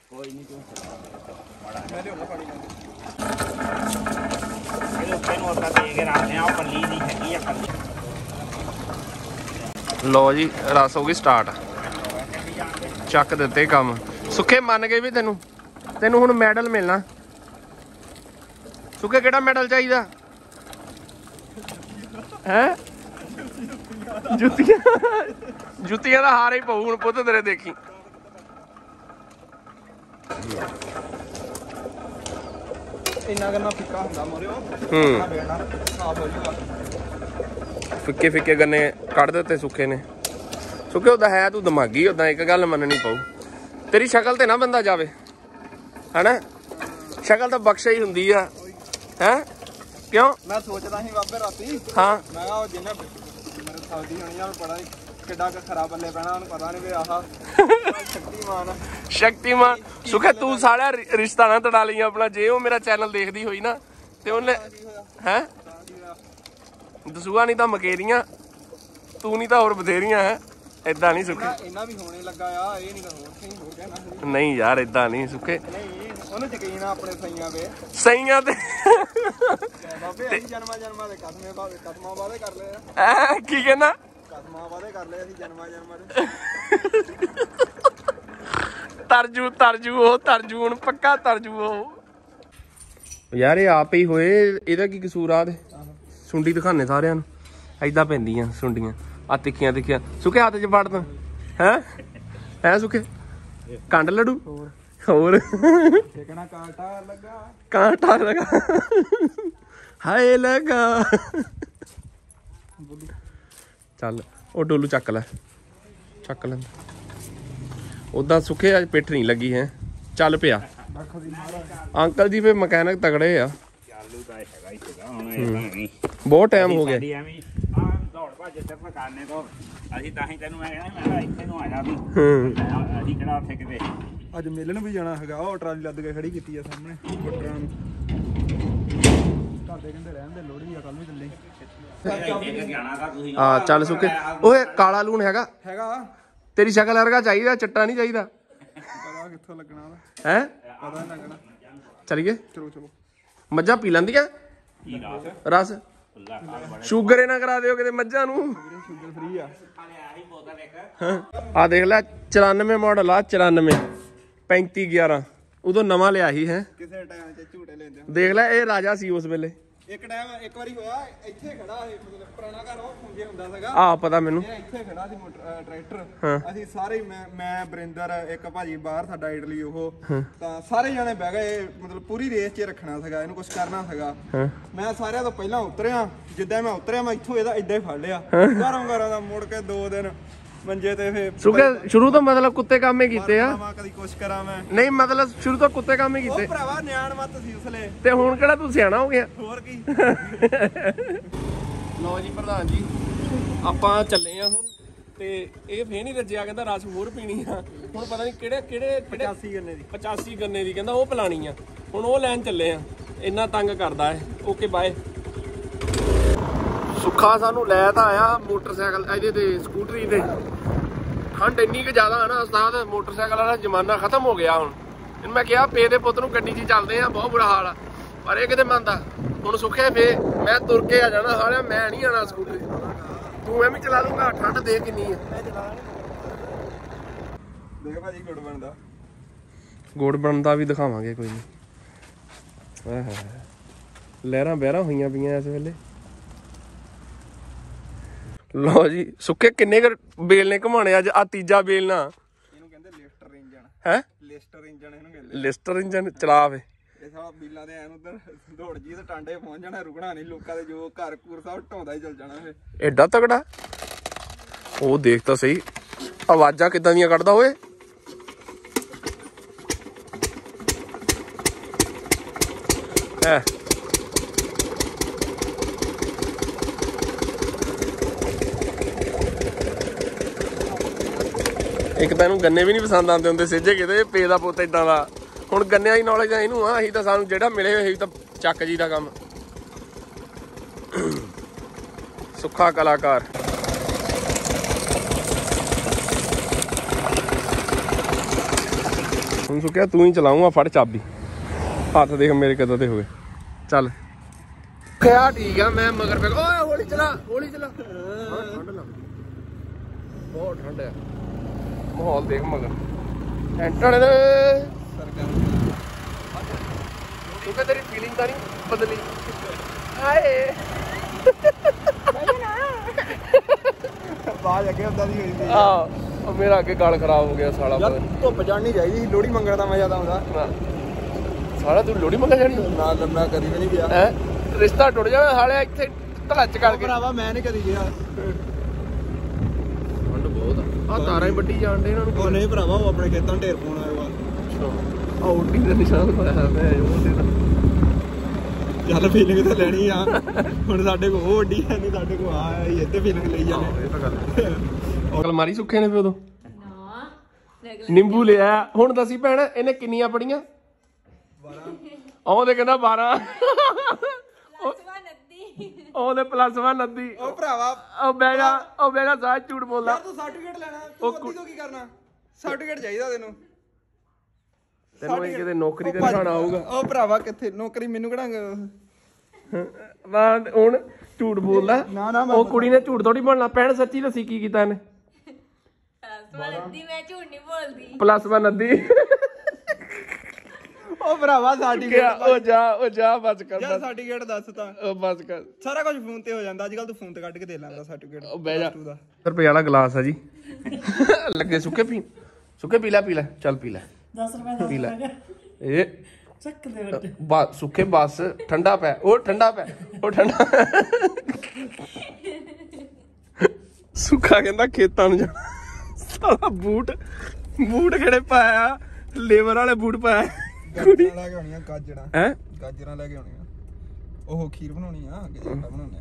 ਕੋਈ ਨਹੀਂ ਤੂੰ ਮੈਂ ਲਿਆਉਣਾ ਪਾਣੀ ਇਹਦੇ ਉੱਤੇ ਨੂੰ ਅੱਗਾ ਦੇ ਕੇ ਰੱਖਦੇ ਆ ਉਹ ਪੱਲੀ ਦੀ ਹੈਗੀ ਆ ਪੱਲੀ ਲਓ ਜੀ, ਰਸ ਹੋ ਗਈ ਸਟਾਰਟ ਚੱਕ ਦਿੱਤੇ ਕੰਮ। ਸੁੱਖੇ, ਮੰਨ ਗਏ ਵੀ ਤੈਨੂੰ। ਤੈਨੂੰ ਹੁਣ ਮੈਡਲ ਮਿਲਣਾ। ਸੁੱਖੇ, ਕਿਹੜਾ ਮੈਡਲ ਚਾਹੀਦਾ? ਹੈ? ਜੁੱਤੀਆਂ? ਜੁੱਤੀਆਂ ਦਾ ਹਾਰ ਹੀ ਪਊ ਹੁਣ ਪੁੱਤ ਤੇਰੇ ਦੇਖੀ। ਇੰਨਾ ਕਰਨਾ ਫਿੱਕਾ ਹੁੰਦਾ ਮੋਰਿਓ ਹੂੰ। ਸਾਫ਼ ਫਿੱਕੇ ਫਿੱਕੇ ਗੰਨੇ ਕੱਢ ਦਿੱਤੇ ਸੁੱਖੇ ਨੇ। ਸੁੱਖੇ ਉਹਦਾ ਹੈ ਤੂੰ ਦਿਮਾਗੀ ਉਦਾਂ ਇੱਕ ਗੱਲ ਮੰਨਣੀ ਪਊ। ਤੇਰੀ ਸ਼ਕਲ ਤੇ ਨਾ ਬੰਦਾ ਜਾਵੇ। ਹੈਨਾ? ਸ਼ਕਲ ਤਾਂ ਬਖਸ਼ਾ ਹੀ ਹੁੰਦੀ ਆ। ਹੈ? ਕਿਉਂ? ਮੈਂ ਸੋਚਦਾ ਸੀ ਬਾਬੇ ਰਾਤੀ। ਹਾਂ। ਮੈਂ ਕਿਹਾ ਉਹ ਜਿਹਨੇ ਮੇਰੇ ਸਾਡੀ ਹੋਣੀ ਪਤਾ ਨਹੀਂ ਕਿੱਡਾ ਕੁ ਖਰਾ ਬੱਲੇ ਪੈਣਾ ਉਹਨੂੰ ਪਤਾ ਨਹੀਂ ਵੀ ਆਹ ਸ਼ਕਤੀਮਾਨ ਆ। ਸ਼ਕਤੀਮਾਨ। ਸੁਖੇ ਤੂੰ ਸਾਲਿਆ ਰਿ- ਰਿਸ਼ਤਾ ਨਾ ਤੜਾ ਲਈ ਆਪਣਾ। ਜੇ ਉਹ ਮੇਰਾ ਚੈਨਲ ਦੇਖਦੀ ਹੋਈ ਨਾ ਤੇ ਉਹਨੇ ਹੈ? ਦਸੂਆ ਨਹੀਂ ਤਾਂ ਮਕੇਰੀਆਂ ਤੂੰ ਨਹੀਂ ਤਾਂ ਹੋਰ ਬਥੇਰੀਆਂ ਹੈ? ਐਦਾਂ ਨਹੀਂ ਸੁਖੇ। ਇਹਨਾਂ- ਇਹਨਾਂ ਵੀ ਹੋਣੇ ਲੱਗਾ ਆ ਇਹ ਨਹੀਂ ਹੋਰ ਹੋਰ ਕਹਿਣਾ ਸੀ। ਨਹੀਂ ਯਾਰ ਐਦਾਂ ਨਹੀਂ ਸੁਖੇ। ਨਹੀਂ ਉਹਨੂੰ ਯਕੀਨ ਆ ਆਪਣੇ ਸਈਆਂ ਤੇ। ਸਈਆਂ ਤੇ ਬਾਬੇ ਅਸੀਂ ਜਨਮਾਂ ਜਨਮਾਂ ਦੇ ਕਸਮੇ ਬਾਦੇ ਕਸਮਾਂ ਬਾਦੇ ਕਰ ਲਏ ਆ। ਐ ਕੀ ਕਹਿੰਦਾ? ਕਸਮਾਂ ਬਾਦੇ ਕਰ ਲਏ ਅਸੀਂ ਜਨਮਾਂ ਜਨਮਾਂ ਦੇ। ਤਰਜੂ ਤਰਜੂ ਉਹ ਤਰਜੂ ਹੁਣ ਪੱਕਾ ਤਰਜੂ ਉਹ। ਯਾਰ ਇਹ ਆਪ ਹੀ ਹੋਏ ਇਹਦਾ ਕੀ ਕਸੂਰ ਆ ਤੇ? ਸੁੰਡੀ ਦਿਖਾਣੇ ਸਾਰਿਆਂ ਨੂੰ। ਐਦਾਂ ਪੈਂਦੀਆਂ ਸੁੰਡੀਆਂ। ਆ ਤਿੱਖੀਆਂ ਤਿੱਖੀਆਂ। ਸੁੱਕੇ ਹੱਥ 'ਚ ਫੜ ਤਾ ਹੈ? ਹੈ ਸੁੱਕੇ? ਕੰਡ ਲੜੂ ਹੋਰ। ਠੇਕਣਾ ਕਾਟਾ ਲੱਗਾ। ਕਾਂਟਾ ਲਗਾ। ਹਾਏ ਲਗਾ। ਚੱਲ ਉਹ ਡੋਲੂ ਚੱਕ ਲੈ। ਚੱਕ ਲੈ ਉਦਾਂ ਸੁੱਕੇ ਅੱਜ ਪਿੱਠ ਨਹੀਂ ਲੱਗੀ ਹੈ। ਚੱਲ ਪਿਆ। ਅੰਕਲ ਜੀ ਫੇ ਮਕੈਨਿਕ ਤਗੜੇ ਆ। ਚਾਲੂ ਤਾਂ ਹੈਗਾ ਹੀ। ਸੀਗਾ ਹੁਣ ਇਹ ਤਾਂ ਨਹੀਂ ਬਹੁਤ ਟਾਈਮ ਹੋ ਗਿਆ। ਸਾਡੀ ਐਵੇਂ ਆ ਦੌੜ ਭੱਜ ਸਿਰਫ ਕਰਨੇ ਤੋਂ। ਅਸੀਂ ਤਾਂ ਹੀ ਤੈਨੂੰ ਮੈਂ ਕਹਿੰਦਾ ਮੈਂ ਕਿਹਾ ਇੱਥੇ ਨੂੰ ਆ ਜਾ ਵੀ ਹੂੰ। ਮੈਂ- ਅਸੀਂ ਕਿਹੜਾ ਉੱਥੇ ਕਿਤੇ। ਅੱਜ ਮਿਲਣ ਵੀ ਜਾਣਾ ਹੈਗਾ ਉਹ ਟਰਾਲੀ ਲੱਦ ਕੇ ਖੜੀ ਕੀਤੀ ਆ ਸਾਹਮਣੇ। ਗੁੱਟਰਾਂ ਨੂੰ ਘਰ ਦੇ ਕਹਿੰਦੇ ਰਹਿਣ ਦੇ ਲੋੜੀ ਆ ਕੱਲ ਨੂੰ ਚੱਲੇ। ਸੁੱਕੇ ਓਏ ਕਾਲਾ ਲੂਣ ਹੈਗਾ। ਹੈਗਾ ਤੇਰੀ ਸ਼ਕਲ ਵਰਗਾ ਚਾਹੀਦਾ ਚਿੱਟਾ ਨਹੀਂ ਚਾਹੀਦਾ। ਪਤਾ ਕਿੱਥੋਂ ਲੱਗਣਾ ਹੈ? ਪਤਾ ਨਹੀਂ ਲੱਗਣਾ। ਚਲੀਏ। ਚਲੋ ਚਲੋ। ਮੱਝਾਂ ਪੀ ਲੈਂਦੀਆਂ? ਕੀ ਰਾਸ। ਸ਼ੂਗਰ ਇਹ ਨਾ ਕਰਾ ਦਿਓ ਕਿਤੇ ਮੱਝਾਂ ਨੂੰ। ਸ਼ੂਗਰ ਫ੍ਰੀ ਆ। ਦੇਖ ਲੈ 94 ਮਾਡਲ ਆ 94 35 11 ਉਦੋਂ ਨਵਾਂ ਲਿਆ ਸੀ ਹੈ। ਕਿਸੇ ਟਾਈਮ 'ਚ ਝੂਟੇ ਲੈਂਦੇ ਦੇਖ ਲੈ ਇਹ ਰਾਜਾ ਸੀ ਉਸ ਵੇਲੇ। ਇੱਕ ਟਾਈਮ ਇੱਕ ਵਾਰੀ ਹੋਇਆ ਇੱਥੇ ਖੜਾ ਮਤਲਬ ਪੁਰਾਣਾ ਘਰ ਉਹ ਖੁੰਝੇ ਹੁੰਦਾ ਸੀਗਾ। ਆ ਪਤਾ ਮੈਨੂੰ। ਇਹ ਇੱਥੇ ਖੜਾ ਸੀ ਮੋਟਰ- ਟਰੈਕਟਰ। ਅਸੀਂ ਸਾਰੇ ਹੀ ਮੈਂ ਮੈਂ ਬਰਿੰਦਰ ਇੱਕ ਭਾਜੀ ਬਾਹਰ ਸਾਡਾ ਇਟਲੀ ਉਹ। ਤਾਂ ਸਾਰੇ ਜਣੇ ਬਹਿ ਗਏ ਮਤਲਬ ਪੂਰੀ ਰੇਸ 'ਚ ਰੱਖਣਾ ਸੀਗਾ ਇਹਨੂੰ ਕੁਝ ਕਰਨਾ ਸੀਗਾ। ਮੈਂ ਸਾਰਿਆਂ ਤੋਂ ਪਹਿਲਾਂ ਉਤਰਿਆ ਜਿੱਦਾਂ ਮੈਂ ਉਤਰਿਆ ਮੈਂ ਇੱਥੋਂ ਇਹਦਾ ਇਦਾਂ ਹੀ ਫੜ ਲਿਆ। ਗਰਮ ਗਰਮ ਦਾ ਮੁੜ ਕੇ ਦੋ ਦਿਨ ਮੰਜੇ ਤੇ ਫੇ ਸੁਕੇ ਸ਼ੁਰੂ ਤੋਂ ਮਤਲਬ ਕੁੱਤੇ ਕੰਮ ਹੀ ਕੀਤੇ ਆ? ਮੈਂ ਕਦੀ ਕੁਛ ਕਰਾਂ ਮੈਂ। ਨਹੀਂ ਮਤਲਬ ਸ਼ੁਰੂ ਤੋਂ ਕੁੱਤੇ ਕੰਮ ਹੀ ਉਹ ਕੀਤੇ। ਭਰਾਵਾ ਨਿਆਣ ਮੱਤ ਸੀ ਉਸਲੇ। ਤੇ ਹੁਣ ਕਿਹੜਾ ਤੂੰ ਸਿਆਣਾ ਹੋ ਗਿਆ? ਹੋਰ ਕੀ? ਲਓ ਜੀ ਪ੍ਰਧਾਨ ਜੀ ਆਪਾਂ ਚੱਲੇ ਆ ਹੁਣ। ਤੇ ਇਹ ਫੇਰ ਨਹੀਂ ਰੱਜਿਆ ਕਹਿੰਦਾ ਰਸ ਹੋਰ ਪੀਣੀ ਆ। ਹੁਣ ਪਤਾ ਨਹੀਂ ਕਿਹੜੇ ਕਿਹੜੇ ਕਿਹੜੇ 85 ਗੰਨੇ ਦੀ। 85 ਗੰਨੇ ਦੀ ਕਹਿੰਦਾ ਉਹ ਪਿਲਾਣੀ ਆ। ਹੁਣ ਉਹ ਲੈਣ ਚੱਲੇ ਆ। ਇੰਨਾ ਤੰਗ ਕਰਦਾ ਹੈ ਓਕੇ ਬਾਏ। ਸੁੱਖਾ ਸਾਨੂੰ ਲੈ ਤਾਂ ਆਇਆ ਮੋਟਰਸਾਈਕਲ ਇਹਦੇ ਤੇ ਸਕੂਟਰੀ ਤੇ। ਠੰਡ ਇੰਨੀ ਕਿ ਜ਼ਿਆਦਾ ਹੈ ਨਾ ਉਸਤਾਦ ਮੋਟਰਸਾਈਕਲ ਵਾਲਾ ਜ਼ਮਾਨਾ ਖਤਮ ਹੋ ਗਿਆ ਹੁਣ। ਇਹਨੂੰ ਮੈਂ ਕਿਹਾ ਪੇ ਦੇ ਪੁੱਤ ਨੂੰ ਗੱਡੀ 'ਚ ਚੱਲਦੇ ਆ ਬਹੁਤ ਬੁਰਾ ਹਾਲ ਆ। ਪਰ ਇਹ ਕਿਤੇ ਮੰਨਦਾ। ਹੁਣ ਸੁੱਖੇ ਫੇ ਮੈਂ ਤੁਰ ਕੇ ਆ ਜਾਣਾ ਹਾਲਿਆ ਮੈਂ ਨਹੀਂ ਆਣਾ ਸਕੂਟਰੀ। ਤੂੰ ਐਵੇਂ ਚਲਾ ਲੂੰਗਾ ਠੰਡ ਦੇ ਕਿੰਨੀ ਹੈ ਦੇਖ ਭਾਜੀ ਗੁੜ ਬਣਦਾ। ਗੋੜ ਬਣਦਾ ਵੀ ਦਿਖਾਵਾਂਗੇ ਕੋਈ ਨਹੀਂ ਆਹ ਲਹਿਰਾਂ ਬਹਿਰਾਂ ਹੋਈਆਂ ਪਈਆਂ ਇਸ ਵੇਲੇ। ਲਓ ਜੀ ਸੁੱਕੇ ਕਿੰਨੇ ਕੁ ਬੇਲ ਨੇ ਘਮਾਣੇ ਅੱਜ? ਆ ਤੀਜਾ ਬੇਲ ਨਾ। ਇਹਨੂੰ ਕਹਿੰਦੇ ਲਿਸਟਰ ਇੰਜਨ ਹੈ? ਲਿਸਟਰ ਇੰਜਨ ਇਹਨੂੰ ਕਹਿੰਦੇ। ਲਿਸਟਰ ਇੰਜਨ ਚਲਾ ਵੇ ਇਹ ਸਾਲਾ ਬੀਲਾਂ ਦੇ ਐਨ ਉਧਰ ਦੌੜ ਜੀ ਤੇ ਟਾਂਡੇ ਪਹੁੰਚ ਜਾਣਾ ਰੁਕਣਾ ਨਹੀਂ। ਲੋਕਾਂ ਦੇ ਜੋ ਘਰ ਘੂਰ ਸਭ ਢਾਉਂਦਾ ਹੀ ਚੱਲ ਜਾਣਾ ਇਹ। ਐਡਾ ਤਗੜਾ ਉਹ ਦੇਖ ਤਾਂ ਸਹੀ। ਆਵਾਜ਼ਾਂ ਕਿਦਾਂ ਦੀਆਂ ਕੱਢਦਾ ਓਏ? ਐ ਇੱਕ ਤਾਂ ਇਹਨੂੰ ਗੰਨੇ ਵੀ ਨਹੀਂ ਪਸੰਦ ਆਉਂਦੇ ਹੁੰਦੇ ਸਿੱਝੇ ਕਿਤੇ ਪੇ ਦਾ ਪੁੱਤ ਇਦਾਂ ਦਾ। ਹੁਣ ਗੰਨਿਆਂ ਦੀ ਨੌਲੇਜ ਆ, ਇਹਨੂੰ ਆ, ਅਸੀਂ ਤਾਂ ਸਾਨੂੰ ਜਿਹੜਾ ਮਿਲੇ ਅਸੀਂ ਤਾਂ ਚੱਕ ਜੀ ਦਾ ਕੰਮ। ਸੁੱਖਾ ਕਲਾਕਾਰ। ਹੁਣ ਸੁੱਕਿਆ, ਤੂੰ ਹੀ ਚਲਾਉਂਗਾ ਫੜ ਚਾਬੀ। ਹੱਥ ਦੇਖ ਮੇਰੇ ਕਦੋਂ ਤੇ ਹੋਵੇ ਚੱਲ। ਕਿਆ ਠੀਕ ਆ, ਮੈਂ ਮਗਰ ਪੈ ਓਏ, ਹੌਲੀ ਚਲਾ ਹੌਲੀ ਚਲਾ। ਠੰਡ ਲੱਗਦੀ। ਬਹੁਤ ਠੰਡ ਆ। ਮਾਹੌਲ ਦੇਖ ਮਗਰ। ਐਂਟਣ ਦੇ ਤੂੰ ਕਿ ਤੇਰੀ ਫੀਲਿੰਗ ਤਾਂ ਨਹੀਂ ਬਦਲੀ। ਹਾਏ। ਬਾਜ ਅੱਗੇ ਹੁੰਦਾ ਦੀ ਹੋਈ ਸੀ। ਆ ਉਹ ਮੇਰਾ ਅੱਗੇ ਗਲ ਖਰਾਬ ਹੋ ਗਿਆ ਸਾਲਾ। ਯਾਰ ਧੁੱਪ ਚੜਨੀ ਚਾਹੀਦੀ ਲੋੜੀ ਮੰਗਣ ਦਾ ਮਜ਼ਾ ਤਾਂ ਆਉਂਦਾ। ਸਾਲਾ ਤੂੰ ਲੋੜੀ ਮੰਗਾ ਜਾਣੀ? ਨਾ ਲੰਮਾ ਕਦੀ ਵੀ ਨਹੀਂ ਗਿਆ। ਹੈ? ਰਿਸ਼ਤਾ ਟੁੱਟ ਜਾਣਾ ਸਾਲਿਆ ਇੱਥੇ ਧਲੱਚ ਕਰਕੇ। ਭਰਾਵਾ ਮੈਂ ਨਹੀਂ ਕਦੀ ਗਿਆ। ਠੰਡ ਬਹੁਤ ਆ। ਆਹ ਤਾਰਾਂ ਹੀ ਵੱਡੀ ਜਾਣ ਦੇ ਇਹਨਾਂ ਨੂੰ। ਉਹ ਨਹੀਂ ਭਰਾਵਾ ਉਹ ਆਪਣੇ ਖੇਤਾਂ ਢੇਰ ਪਾਉਣ ਆਇਆ ਵਾ। ਆ ਉੱਡੀ ਦਾ ਨਿਸ਼ਾਨ ਪਾਇਆ ਮੈਂ ਉਹ ਤੇ ਤਾਂ ਚੱਲ ਫੀਲਿੰਗ ਤਾਂ ਲੈਣੀ ਆ। ਹੁਣ ਸਾਡੇ ਕੋਲ ਉਹ ਵੱਡੀ ਹੈ ਨਹੀਂ ਸਾਡੇ ਕੋਲ ਆ ਇਹ ਇੱਥੇ ਫੀਲਿੰਗ ਲਈ ਜਾਂਦੇ ਇਹ ਤਾਂ ਗੱਲ ਅਲਮਾਰੀ ਸੁੱਕੇ ਨੇ ਫੇ ਉਦੋਂ? ਨਾ ਨਿੰਬੂ ਲਿਆ। ਹੁਣ ਦੱਸੀ ਭੈਣ ਇਹਨੇ ਕਿੰਨੀਆਂ ਪੜੀਆਂ 12 ਉਹਦੇ ਕਹਿੰਦਾ 12 ਲਸਵਾ ਨੱਦੀ ਉਹਦੇ ਪਲੱਸ 1 ਅੱਧੀ ਉਹ ਭਰਾਵਾ। ਉਹ ਬੈਗਾ ਉਹ ਬੈਗਾ ਸਾਹ ਝੂਠ ਬੋਲਦਾ। ਯਾਰ ਤੂੰ ਸਰਟੀਫਿਕੇਟ ਲੈਣਾ ਤੂੰ ਅੱਧੀ ਤੋਂ ਕੀ ਕਰਨਾ? ਸਰਟੀਫਿਕੇਟ ਚਾਹੀਦਾ ਤੈਨੂੰ। ਤੈਨੂੰ ਇਹ ਕਿਤੇ ਨੌਕਰੀ ਤੇ ਦਿਖਾਣਾ ਆਊਗਾ ਉਹ ਭਰਾਵਾ ਕਿੱਥੇ? ਨੌਕਰੀ ਮੈਨੂੰ ਕਿਹੜਾ ਮੈਂ ਹੁਣ ਝੂਠ ਬੋਲਦਾ। ਨਾ ਨਾ ਮੈਂ ਉਹ ਕੁੜੀ ਨੇ ਝੂਠ ਥੋੜੀ ਬਣਨਾ ਭੈਣ ਸੱਚੀ ਦੱਸੀ ਕੀ ਕੀਤਾ ਇਹਨੇ? ਲਸਵਾ ਨੱਦੀ ਮੈਂ ਝੂਠ ਨਹੀਂ ਬੋਲਦੀ। ਪਲੱਸ 1 ਅੱਧੀ ਉਹ ਭਰਾਵਾ ਸਰਟੀਫਿਕੇਟ ਉਹ ਜਾ ਉਹ ਜਾ ਬਸ ਕਰ ਯਾਰ ਸਰਟੀਫਿਕੇਟ ਦੱਸ ਤਾਂ। ਉਹ ਬਸ ਕਰ। ਸਾਰਾ ਕੁਝ ਫੋਨ ਤੇ ਹੋ ਜਾਂਦਾ ਅੱਜ ਕੱਲ ਤੂੰ ਫੋਨ ਤੇ ਕੱਢ ਕੇ ਦੇ ਲੈਂਦਾ ਸਰਟੀਫਿਕੇਟ ਉਹ ਬਹਿ ਜਾ। ਤੂੰ ਦਾ ਰੁਪਏ ਵਾਲਾ ਗਲਾਸ ਆ ਜੀ। (laughs) ਲੱਗੇ ਸੁੱਕੇ ਪੀ ਸੁੱਕੇ ਪੀ ਲੈ ਪੀ ਲੈ। ਚੱਲ ਪੀ ਲੈ। 10 ਰੁਪਏ ਪੀ ਲੈ। ਇਹ ਚੱਕ ਦੇ ਵੱਡੇ। ਬਾ ਸੁੱਕੇ ਬਸ ਠੰਡਾ ਪੈ। ਉਹ ਠੰਡਾ ਪੈ। ਉਹ ਠੰਡਾ। ਸੁੱਕਾ ਕਹਿੰਦਾ ਖੇਤਾਂ ਨੂੰ ਜਾਣਾ। ਸਾਲਾ ਬੂਟ ਬੂਟ ਕਿਹੜੇ ਪਾਇਆ? ਲੇਬਰ ਵਾਲੇ ਬੂਟ ਪਾਇਆ। ਗਾਜਰਾਂ ਲੈ ਕੇ ਆਉਣੀਆਂ ਗਾਜਰਾਂ। ਹੈ? ਗਾਜਰਾਂ ਲੈ ਕੇ ਆਉਣੀਆਂ। ਉਹ ਖੀਰ ਬਣਾਉਣੀ ਆ ਗਜਰੇਲਾ ਬਣਾਉਣਾ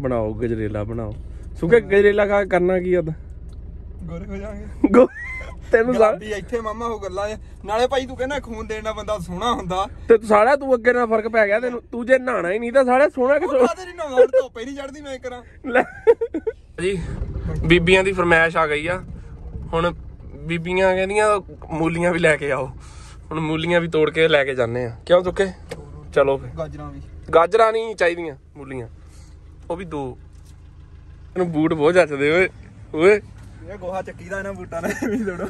ਬਣਾਓ ਗਜਰੇਲਾ ਬਣਾਓ। ਸੁੱਕੇ ਗਜਰੇਲਾ ਕਾ ਕਰਨਾ ਕੀ ਆਦਾ ਗੋਰੇ ਹੋ ਜਾਣਗੇ। ਗੋ ਤੈਨੂੰ ਸਾ- ਗੁਲਾਬੀ ਇੱਥੇ ਮਾਮਾ ਉਹ ਗੱਲਾਂ। ਨਾਲੇ ਭਾਈ ਤੂੰ ਕਹਿੰਦਾ ਖੂਨ ਦੇਣ ਨਾਲ ਬੰਦਾ ਸੋਹਣਾ ਹੁੰਦਾ। ਤੇ ਤੂੰ ਸਾਲਿਆ ਤੂੰ ਅੱਗੇ ਨਾਲ ਫ਼ਰਕ ਪੈ ਗਿਆ ਤੈਨੂੰ। ਤੂੰ ਜੇ ਨਹਾਣਾ ਹੀ ਨਹੀਂ ਤਾਂ ਸਾਲਿਆ ਸੋਹਣਾ ਕਿ ਕਾਹਦੇ ਨਹੀਂ ਨਹਾਉਂਦਾ ਹੁਣ ਧੁੱਪੇ ਨਹੀਂ ਚੜਦੀ ਮੈਂ ਕਰਾਂ। ਜੀ ਬੀਬੀਆਂ ਦੀ ਫਰਮਾਇਸ਼ ਆ ਗਈ ਆ। ਹੁਣ ਬੀਬੀਆਂ ਕਹਿੰਦੀਆਂ ਮੂਲੀਆਂ ਵੀ ਲੈ ਕੇ ਆਓ। ਹੁਣ ਮੂਲੀਆਂ ਵੀ ਤੋੜ ਕੇ ਲੈ ਕੇ ਜਾਂਦੇ ਆ। ਕਿਉਂ ਤੁੱਕੇ? ਚਲੋ ਫੇ ਗਾਜਰਾਂ ਵੀ। ਗਾਜਰਾਂ ਨਹੀਂ ਚਾਹੀਦੀਆਂ ਮੂਲੀਆਂ। ਉਹ ਵੀ ਦੋ। ਇਹਨੂੰ ਬੂਟ ਬਹੁਤ ਜੱਚਦੇ ਓਏ। ਓਏ। ਇਹ ਗੋਹਾ ਚੱਕੀ ਦਾ ਇਹਨਾਂ ਬੂਟਾਂ ਨੇ ਵੀ ਦੋੜੋ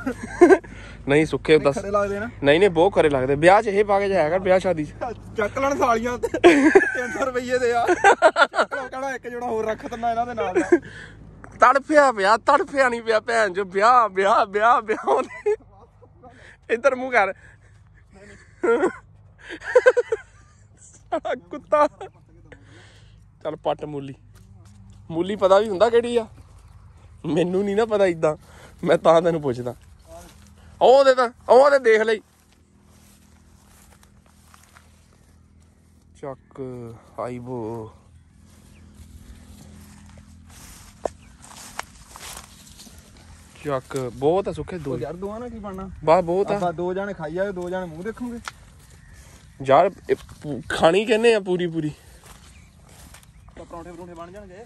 ਨਹੀਂ ਸੁੱਕੇ ਦੱਸ। ਖੜੇ ਲੱਗਦੇ ਨਾ। ਨਹੀਂ ਨਹੀਂ ਬਹੁਤ ਖਰੇ ਲੱਗਦੇ। ਵਿਆਹ 'ਚ ਇਹ ਪਾ ਕੇ ਜਾਇਆ ਕਰ ਵਿਆਹ ਸ਼ਾਦੀ 'ਚ। ਚੱਕ ਲੈਣ ਸਾਲੀਆਂ 300 ਰੁਪਏ ਦੇ ਆ। ਕਹਿੰਦਾ ਇੱਕ ਜੋੜਾ ਹੋਰ ਰੱਖ ਦਿੰਦਾ ਇਹਨਾਂ ਦੇ ਨਾਲ ਤੜਫਿਆ ਪਿਆ ਤੜਫਿਆ ਨਹੀਂ ਪਿਆ ਭੈਣ ਜੋ ਵਿਆਹ ਵਿਆਹ ਵਿਆਹ ਵਿਆਹ। ਇੱਧਰ ਮੂੰਹ ਕਰ। ਸਾਲਾ ਕੁੱਤਾ। ਚੱਲ ਪੱਟ ਮੂਲੀ। ਮੂਲੀ ਪਤਾ ਵੀ ਹੁੰਦਾ ਕਿਹੜੀ ਆ? ਮੈਨੂੰ ਨਹੀਂ ਨਾ ਪਤਾ ਇਦਾਂ ਮੈਂ ਤਾਂ ਤੈਨੂੰ ਪੁੱਛਦਾ। ਉਹ ਦੇ ਤਾਂ ਉਹ ਦੇ ਦੇਖ ਲਈ। ਚੱਕ ਆਈਬੋ। ਚੱਕ ਬਹੁਤ ਆ ਸੁੱਕੇ ਦੋ। ਯਾਰ ਦੋਵਾਂ ਨਾਲ ਕੀ ਬਣਨਾ? ਬਾ ਬਹੁਤ ਆ। ਆਪਾਂ ਦੋ ਜਾਣੇ ਖਾਈ ਜਾਏ ਦੋ ਜਾਣੇ ਮੂੰਹ ਦੇਖੋਗੇ। ਯਾਰ ਇਹ ਪੂ- ਖਾਣੀ ਕਹਿੰਦੇ ਆ ਪੂਰੀ ਪੂਰੀ? ਤਾਂ ਪਰੌਂਠੇ ਪਰੌਂਠੇ ਬਣ ਜਾਣਗੇ।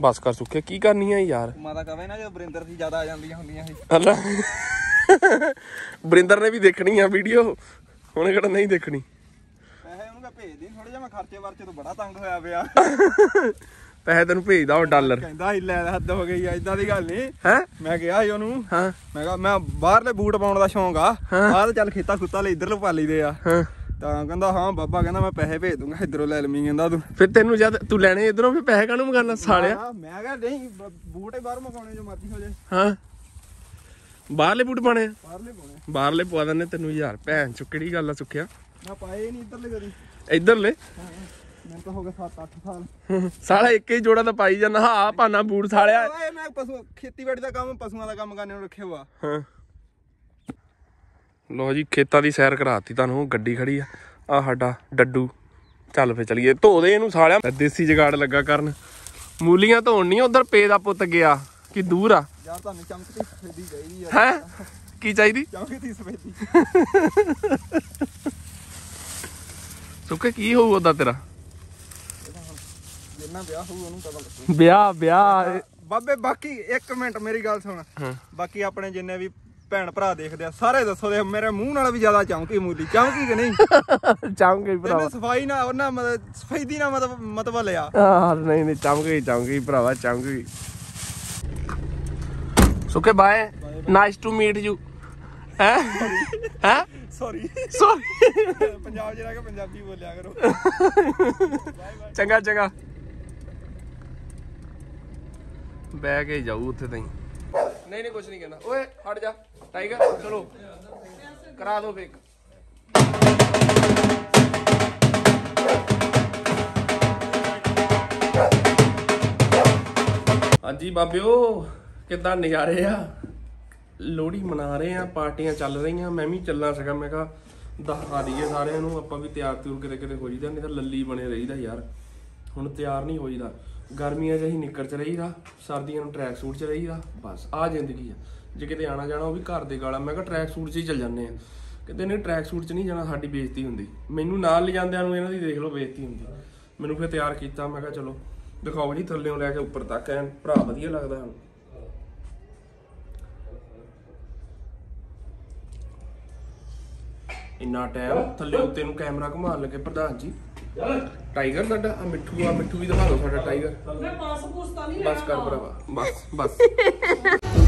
ਬਸ ਕਰ ਸੁੱਕੇ ਕੀ ਕਰਨੀ ਆ ਯਾਰ? ਮਾਤਾ ਕਵੇ ਨਾ ਜਦੋਂ ਬਰਿੰਦਰ ਸੀ ਜ਼ਿਆਦਾ ਆ ਜਾਂਦੀਆਂ ਹੁੰਦੀਆਂ ਸੀ। ਅੱਲਾ ਬਰਿੰਦਰ ਨੇ ਵੀ ਦੇਖਣੀ ਆ ਵੀਡੀਓ ਹੁਣ ਕਿਹੜਾ ਨਹੀਂ ਦੇਖਣੀ। ਪੈਸੇ ਉਹਨੂੰ ਕਹ ਭੇਜ ਦੇ ਥੋੜੇ ਜਿਹਾ ਮੈਂ ਖਰਚੇ ਵਰਚੇ ਤੋਂ ਬੜਾ ਤੰਗ ਹੋਇਆ ਪਿਆ। (laughs) ਪੈਸੇ ਤੈਨੂੰ ਭੇਜਦਾ ਉਹ ਡਾਲਰ। ਕਹਿੰਦਾ ਸੀ ਲੈ ਹੱਦ ਹੋ ਗਈ ਆ ਇਦਾਂ ਦੀ ਗੱਲ ਨਹੀਂ ਹੈ? ਮੈਂ ਕਿਹਾ ਸੀ ਉਹਨੂੰ ਹਾਂ। ਮੈਂ ਕਿਹਾ ਮੈਂ ਬਾਹਰਲੇ ਬੂਟ ਪਾਉਣ ਦਾ ਸ਼ੌਂਕ ਆ। ਆਹ ਤਾਂ ਚੱਲ ਖੇਤਾ ਖੁੱਤਾ ਲੈ ਇੱਧਰ ਲਪਾ ਲਈਦੇ ਆ। ਹਾਂ। ਤਾਂ ਕਹਿੰਦਾ ਹਾਂ ਬਾਬਾ ਕਹਿੰਦਾ ਮੈਂ ਪੈਸੇ ਭੇਜ ਦੂੰਗਾ ਇੱਧਰੋਂ ਲੈ ਲਵੀਂ ਕਹਿੰਦਾ ਤੂੰ। ਫਿਰ ਤੈਨੂੰ ਜਦ ਤੂੰ ਲੈਣੇ ਇਧਰੋਂ ਫਿਰ ਪੈਸੇ ਕਾਹਨੂੰ ਮੰਗਾਣਾ ਸਾਲਿਆ? ਹਾਂ, ਮੈਂ ਕਿਹਾ ਨਹੀਂ ਬੂਟ ਹੀ ਬਾਹਰ ਮਗਾਉਣੇ ਜੋ ਮਰਜ਼ੀ ਹੋ ਜਾਏ ਹਾਂ। ਬਾਹਰਲੇ ਬੂਟ ਪਾਣੇ ਬਾਹਰਲੇ ਪਾਉਣੇ। ਬਾਹਰਲੇ ਪਵਾ ਦਿੰਦੇ ਤੈਨੂੰ ਯਾਰ ਭੈਣ ਚੋ ਕਿਹੜੀ ਗੱਲ ਆ ਸੁੱਕਿਆ ਮੈਂ ਪਾਏ ਨਹੀਂ ਇੱਧਰਲੇ ਕਦੀ। ਇਧਰਲੇ? ਮੈਨੂੰ ਤਾਂ ਹੋ ਗਿਆ 7-8 ਸਾਲ। ਸਾਲਾ ਇੱਕ ਹੀ ਜੋੜਾ ਤਾਂ ਪਾਈ ਜਾਂਦਾ ਹਾਂ ਭਾਨਾ ਬੂਟ ਸਾਲਿਆ। ਓਏ ਮੈਂ ਪਸ਼ੂ ਖੇਤੀਬਾੜੀ ਦਾ ਕੰਮ ਪਸ਼ੂਆਂ ਦਾ ਕੰਮ ਕਰਨੇ ਨੂੰ ਰੱਖਿਆ ਹੋਆ ਹਾਂ। ਲੋ ਜੀ ਖੇਤਾਂ ਦੀ ਸੈਰ ਕਰਾਤੀ ਤੁਹਾਨੂੰ ਗੱਡੀ ਖੜੀ ਆ। ਆ ਸਾਡਾ ਡੱਡੂ। ਚੱਲ ਫੇ ਚਲੀਏ। ਧੋ ਦੇ ਇਹਨੂੰ ਸਾਲਿਆ। ਦੇਸੀ ਜਗਾੜ ਲੱਗਾ ਕਰਨ। ਮੂਲੀਆਂ ਧੋਣ ਨਹੀਂ ਉਧਰ ਪੇ ਦਾ ਪੁੱਤ ਗਿਆ। ਕਿ ਦੂਰ ਆ। ਯਾਰ ਤੁਹਾਨੂੰ ਚਮਕਦੀ ਸਫੇਦੀ ਚਾਹੀਦੀ ਆ। ਹੈ? ਕੀ ਚਾਹੀਦੀ? ਚਮਕਦੀ ਸਫੇਦੀ। ਸੁੱਕੇ ਕੀ ਹੋਊ ਉਹਦਾ ਤੇਰਾ? ਜਿੰਨਾ ਵਿਆਹ ਹੋਊ ਉਹਨੂੰ ਪਤਾ ਲੱਗੂ ਵਿਆਹ ਵਿਆਹ ਬਾਬੇ ਬਾਕੀ ਇੱਕ ਮਿੰਟ ਮੇਰੀ ਗੱਲ ਸੁਣ। ਹਾਂ। ਬਾਕੀ ਆਪਣੇ ਜਿੰਨੇ ਵੀ ਭੈਣ ਭਰਾ ਦੇਖਦੇ ਆ ਸਾਰੇ ਦੱਸੋ ਦੇ ਮੇਰੇ ਮੂੰਹ ਨਾਲ ਵੀ ਜ਼ਿਆਦਾ ਚਮਕੀ ਮੂਲੀ ਚਮਕੀ ਕਿ ਨਹੀਂ? (laughs) ਚਾਹੂੰਗੇ ਭਰਾਵਾ। ਇਹਨੇ ਸਫ਼ਾਈ ਨਾਲ ਉਹਨਾਂ ਮਤਲਬ ਸਫੈਦੀ ਨਾਲ ਮਤਲਬ ਮਤਲਬ ਲਿਆ। ਆਹ ਨਹੀਂ ਨਹੀਂ ਚਮਕ ਗਈ ਭਰਾਵਾ ਗਈ ਸੁੱਕੇ bye nice to meet you ਹੈ? ਹੈ? ਸੌਰੀ ਸੌਰੀ ਪੰਜਾਬ ਜਿਹੜਾ ਕਿ ਪੰਜਾਬੀ ਬੋਲਿਆ ਕਰੋ। ਚੰਗਾ ਚੰਗਾ। ਬਹਿ ਕੇ ਜਾਊ ਉੱਥੇ ਤਾਈ। ਨਹੀਂ ਨਹੀਂ ਕੁਝ ਨਹੀਂ ਕਹਿੰਦਾ। ਓਏ, ਹਟ ਜਾ। ਟਾਈਗਰ, ਚਲੋ। ਕਰਾ ਦੋ ਫੇਕ ਹਾਂਜੀ, ਬਾਬਿਓ, ਕਿੱਦਾਂ ਨਜ਼ਾਰੇ ਆ? ਲੋਹੜੀ ਮਨਾ ਰਹੇ ਆ, ਪਾਰਟੀਆਂ ਚੱਲ ਰਹੀਆਂ। ਮੈਂ ਵੀ ਚੱਲਣਾ ਸੀਗਾ, ਮੈਂ ਕਿਹਾ ਦਿਖਾ ਦਈਏ ਸਾਰਿਆਂ ਨੂੰ। ਆਪਾਂ ਵੀ ਤਿਆਰ ਤਿਉਰ ਕਿਤੇ ਕਿਤੇ ਹੋ ਜਾਈਦਾ, ਨਹੀਂ ਤਾਂ ਲੱਲੀ ਬਣੇ ਰਹੀਦਾ ਯਾਰ। ਹੁਣ ਤਿਆਰ ਨਹੀਂ ਹੋਈਦਾ। ਗਰਮੀਆਂ 'ਚ ਅਸੀਂ ਨਿੱਕਰ 'ਚ ਰਹੀਦਾ, ਸਰਦੀਆਂ ਨੂੰ ਟਰੈਕ ਸੂਟ 'ਚ ਰਹੀਦਾ, ਬਸ ਆ ਜ਼ਿੰਦਗੀ ਆ। ਜੇ ਕਿਤੇ ਆਣਾ ਜਾਣਾ ਉਹ ਵੀ ਘਰ ਦੇ ਗਾਲਾਂ, ਮੈਂ ਕਿਹਾ ਟਰੈਕ ਸੂਟ 'ਚ ਹੀ ਚੱਲ ਜਾਂਦੇ ਆ। ਕਿਤੇ ਨਹੀਂ ਟਰੈਕ ਸੂਟ 'ਚ ਨਹੀਂ ਜਾਣਾ, ਸਾਡੀ ਬੇਇੱਜ਼ਤੀ ਹੁੰਦੀ। ਮੈਨੂੰ ਨਾਲ ਲਿਜਾਂਦਿਆਂ ਨੂੰ ਇਹਨਾਂ ਦੀ ਦੇਖ ਲਓ ਬੇਇੱਜ਼ਤੀ ਹੁੰਦੀ। ਮੈਨੂੰ ਫਿਰ ਤਿਆਰ ਕੀਤਾ, ਮੈਂ ਕਿਹਾ ਚਲੋ, ਦਿਖਾਓ ਜੀ, ਥੱਲੇੋਂ ਲੈ ਕੇ ਉੱਪਰ ਤੱਕ ਐਨ, ਭਰਾ ਵਧੀਆ ਲੱਗਦਾ ਹਨ ਇੰਨਾ ਟਾਈਮ ਥੱਲੇ ਉੱਤੇ ਨੂੰ ਕੈਮਰਾ ਘੁਮਾਉਣ ਲੱਗੇ, ਪ੍ਰਧਾਨ ਜੀ। ਟਾਈਗਰ ਸਾਡਾ ਆ ਮਿੱਠੂ ਆ ਮਿੱਠੂ ਵੀ ਦਿਖਾ ਦਿਓ ਸਾਡਾ ਟਾਈਗਰ। ਬਸ ਕਰ ਭਰਾਵਾ ਬਸ ਬਸ। (laughs)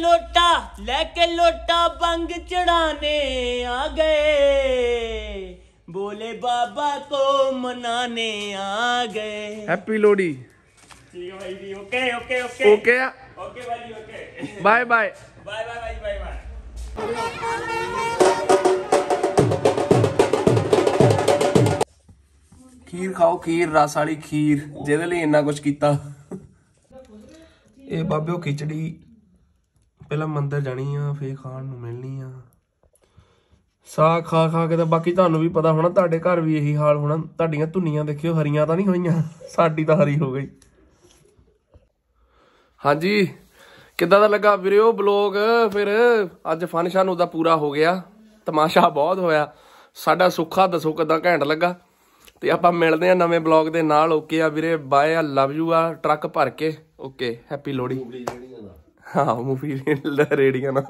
ਲੋਟਾ ਲੈ ਕੇ ਲੋਟਾ ਬੰਗ ਚੜਾਣੇ ਆ ਗਏ। ਬੋਲੇ ਬਾਬਾ ਕੋ ਮਨਾਨੇ ਆ ਗਏ। ਹੈਪੀ ਲੋਹੜੀ। ਠੀਕ ਹੈ ਭਾਈ ਜੀ ਬਾਏ ਬਾਏ ਖੀਰ ਖਾਓ ਖੀਰ ਰਸ ਵਾਲੀ ਖੀਰ ਜਿਹਦੇ ਲਈ ਇੰਨਾ ਕੁਝ ਕੀਤਾ। ਇਹ ਬਾਬਿਓ ਖਿਚੜੀ ਪਹਿਲਾਂ ਮੰਦਰ ਜਾਣੀ ਆ, ਫੇਰ ਖਾਣ ਨੂੰ ਮਿਲਣੀ ਆ। ਸਾਗ ਖਾ ਖਾ ਕੇ ਤਾਂ ਬਾਕੀ ਤੁਹਾਨੂੰ ਵੀ ਪਤਾ ਹੋਣਾ, ਤੁਹਾਡੇ ਘਰ ਵੀ ਇਹੀ ਹਾਲ ਹੋਣਾ। ਤੁਹਾਡੀਆਂ ਧੁੰਨੀਆਂ ਦੇਖਿਓ, ਹਰੀਆਂ ਤਾਂ ਨਹੀਂ ਹੋਈਆਂ, ਸਾਡੀ ਤਾਂ ਹਰੀ ਹੋ ਗਈ। ਹਾਂਜੀ, ਕਿੱਦਾਂ ਦਾ ਲੱਗਾ ਵੀਰਿਓ ਬਲੌਗ ਫਿਰ ਅੱਜ ਫੰਕਸ਼ਨ ਉਹਦਾ ਪੂਰਾ ਹੋ ਗਿਆ। ਤਮਾਸ਼ਾ ਬਹੁਤ ਹੋਇਆ। ਸਾਡਾ ਸੁੱਖਾ ਦੱਸੋ ਕਿੱਦਾਂ ਘੈਂਟ ਲੱਗਾ। ਤੇ ਆਪਾਂ ਮਿਲਦੇ ਆ ਨਵੇਂ ਬਲੌਗ ਦੇ ਨਾਲ। ਓਕੇ ਆ ਵੀਰੇ ਬਾਏ ਆ ਲਵ ਯੂ ਆ। ਟਰੱਕ ਭਰ ਕੇ। Okay happy Lohri. ਹਾਂ ਮੂਵੀ ਰੇੜੀਆਂ ਦਾ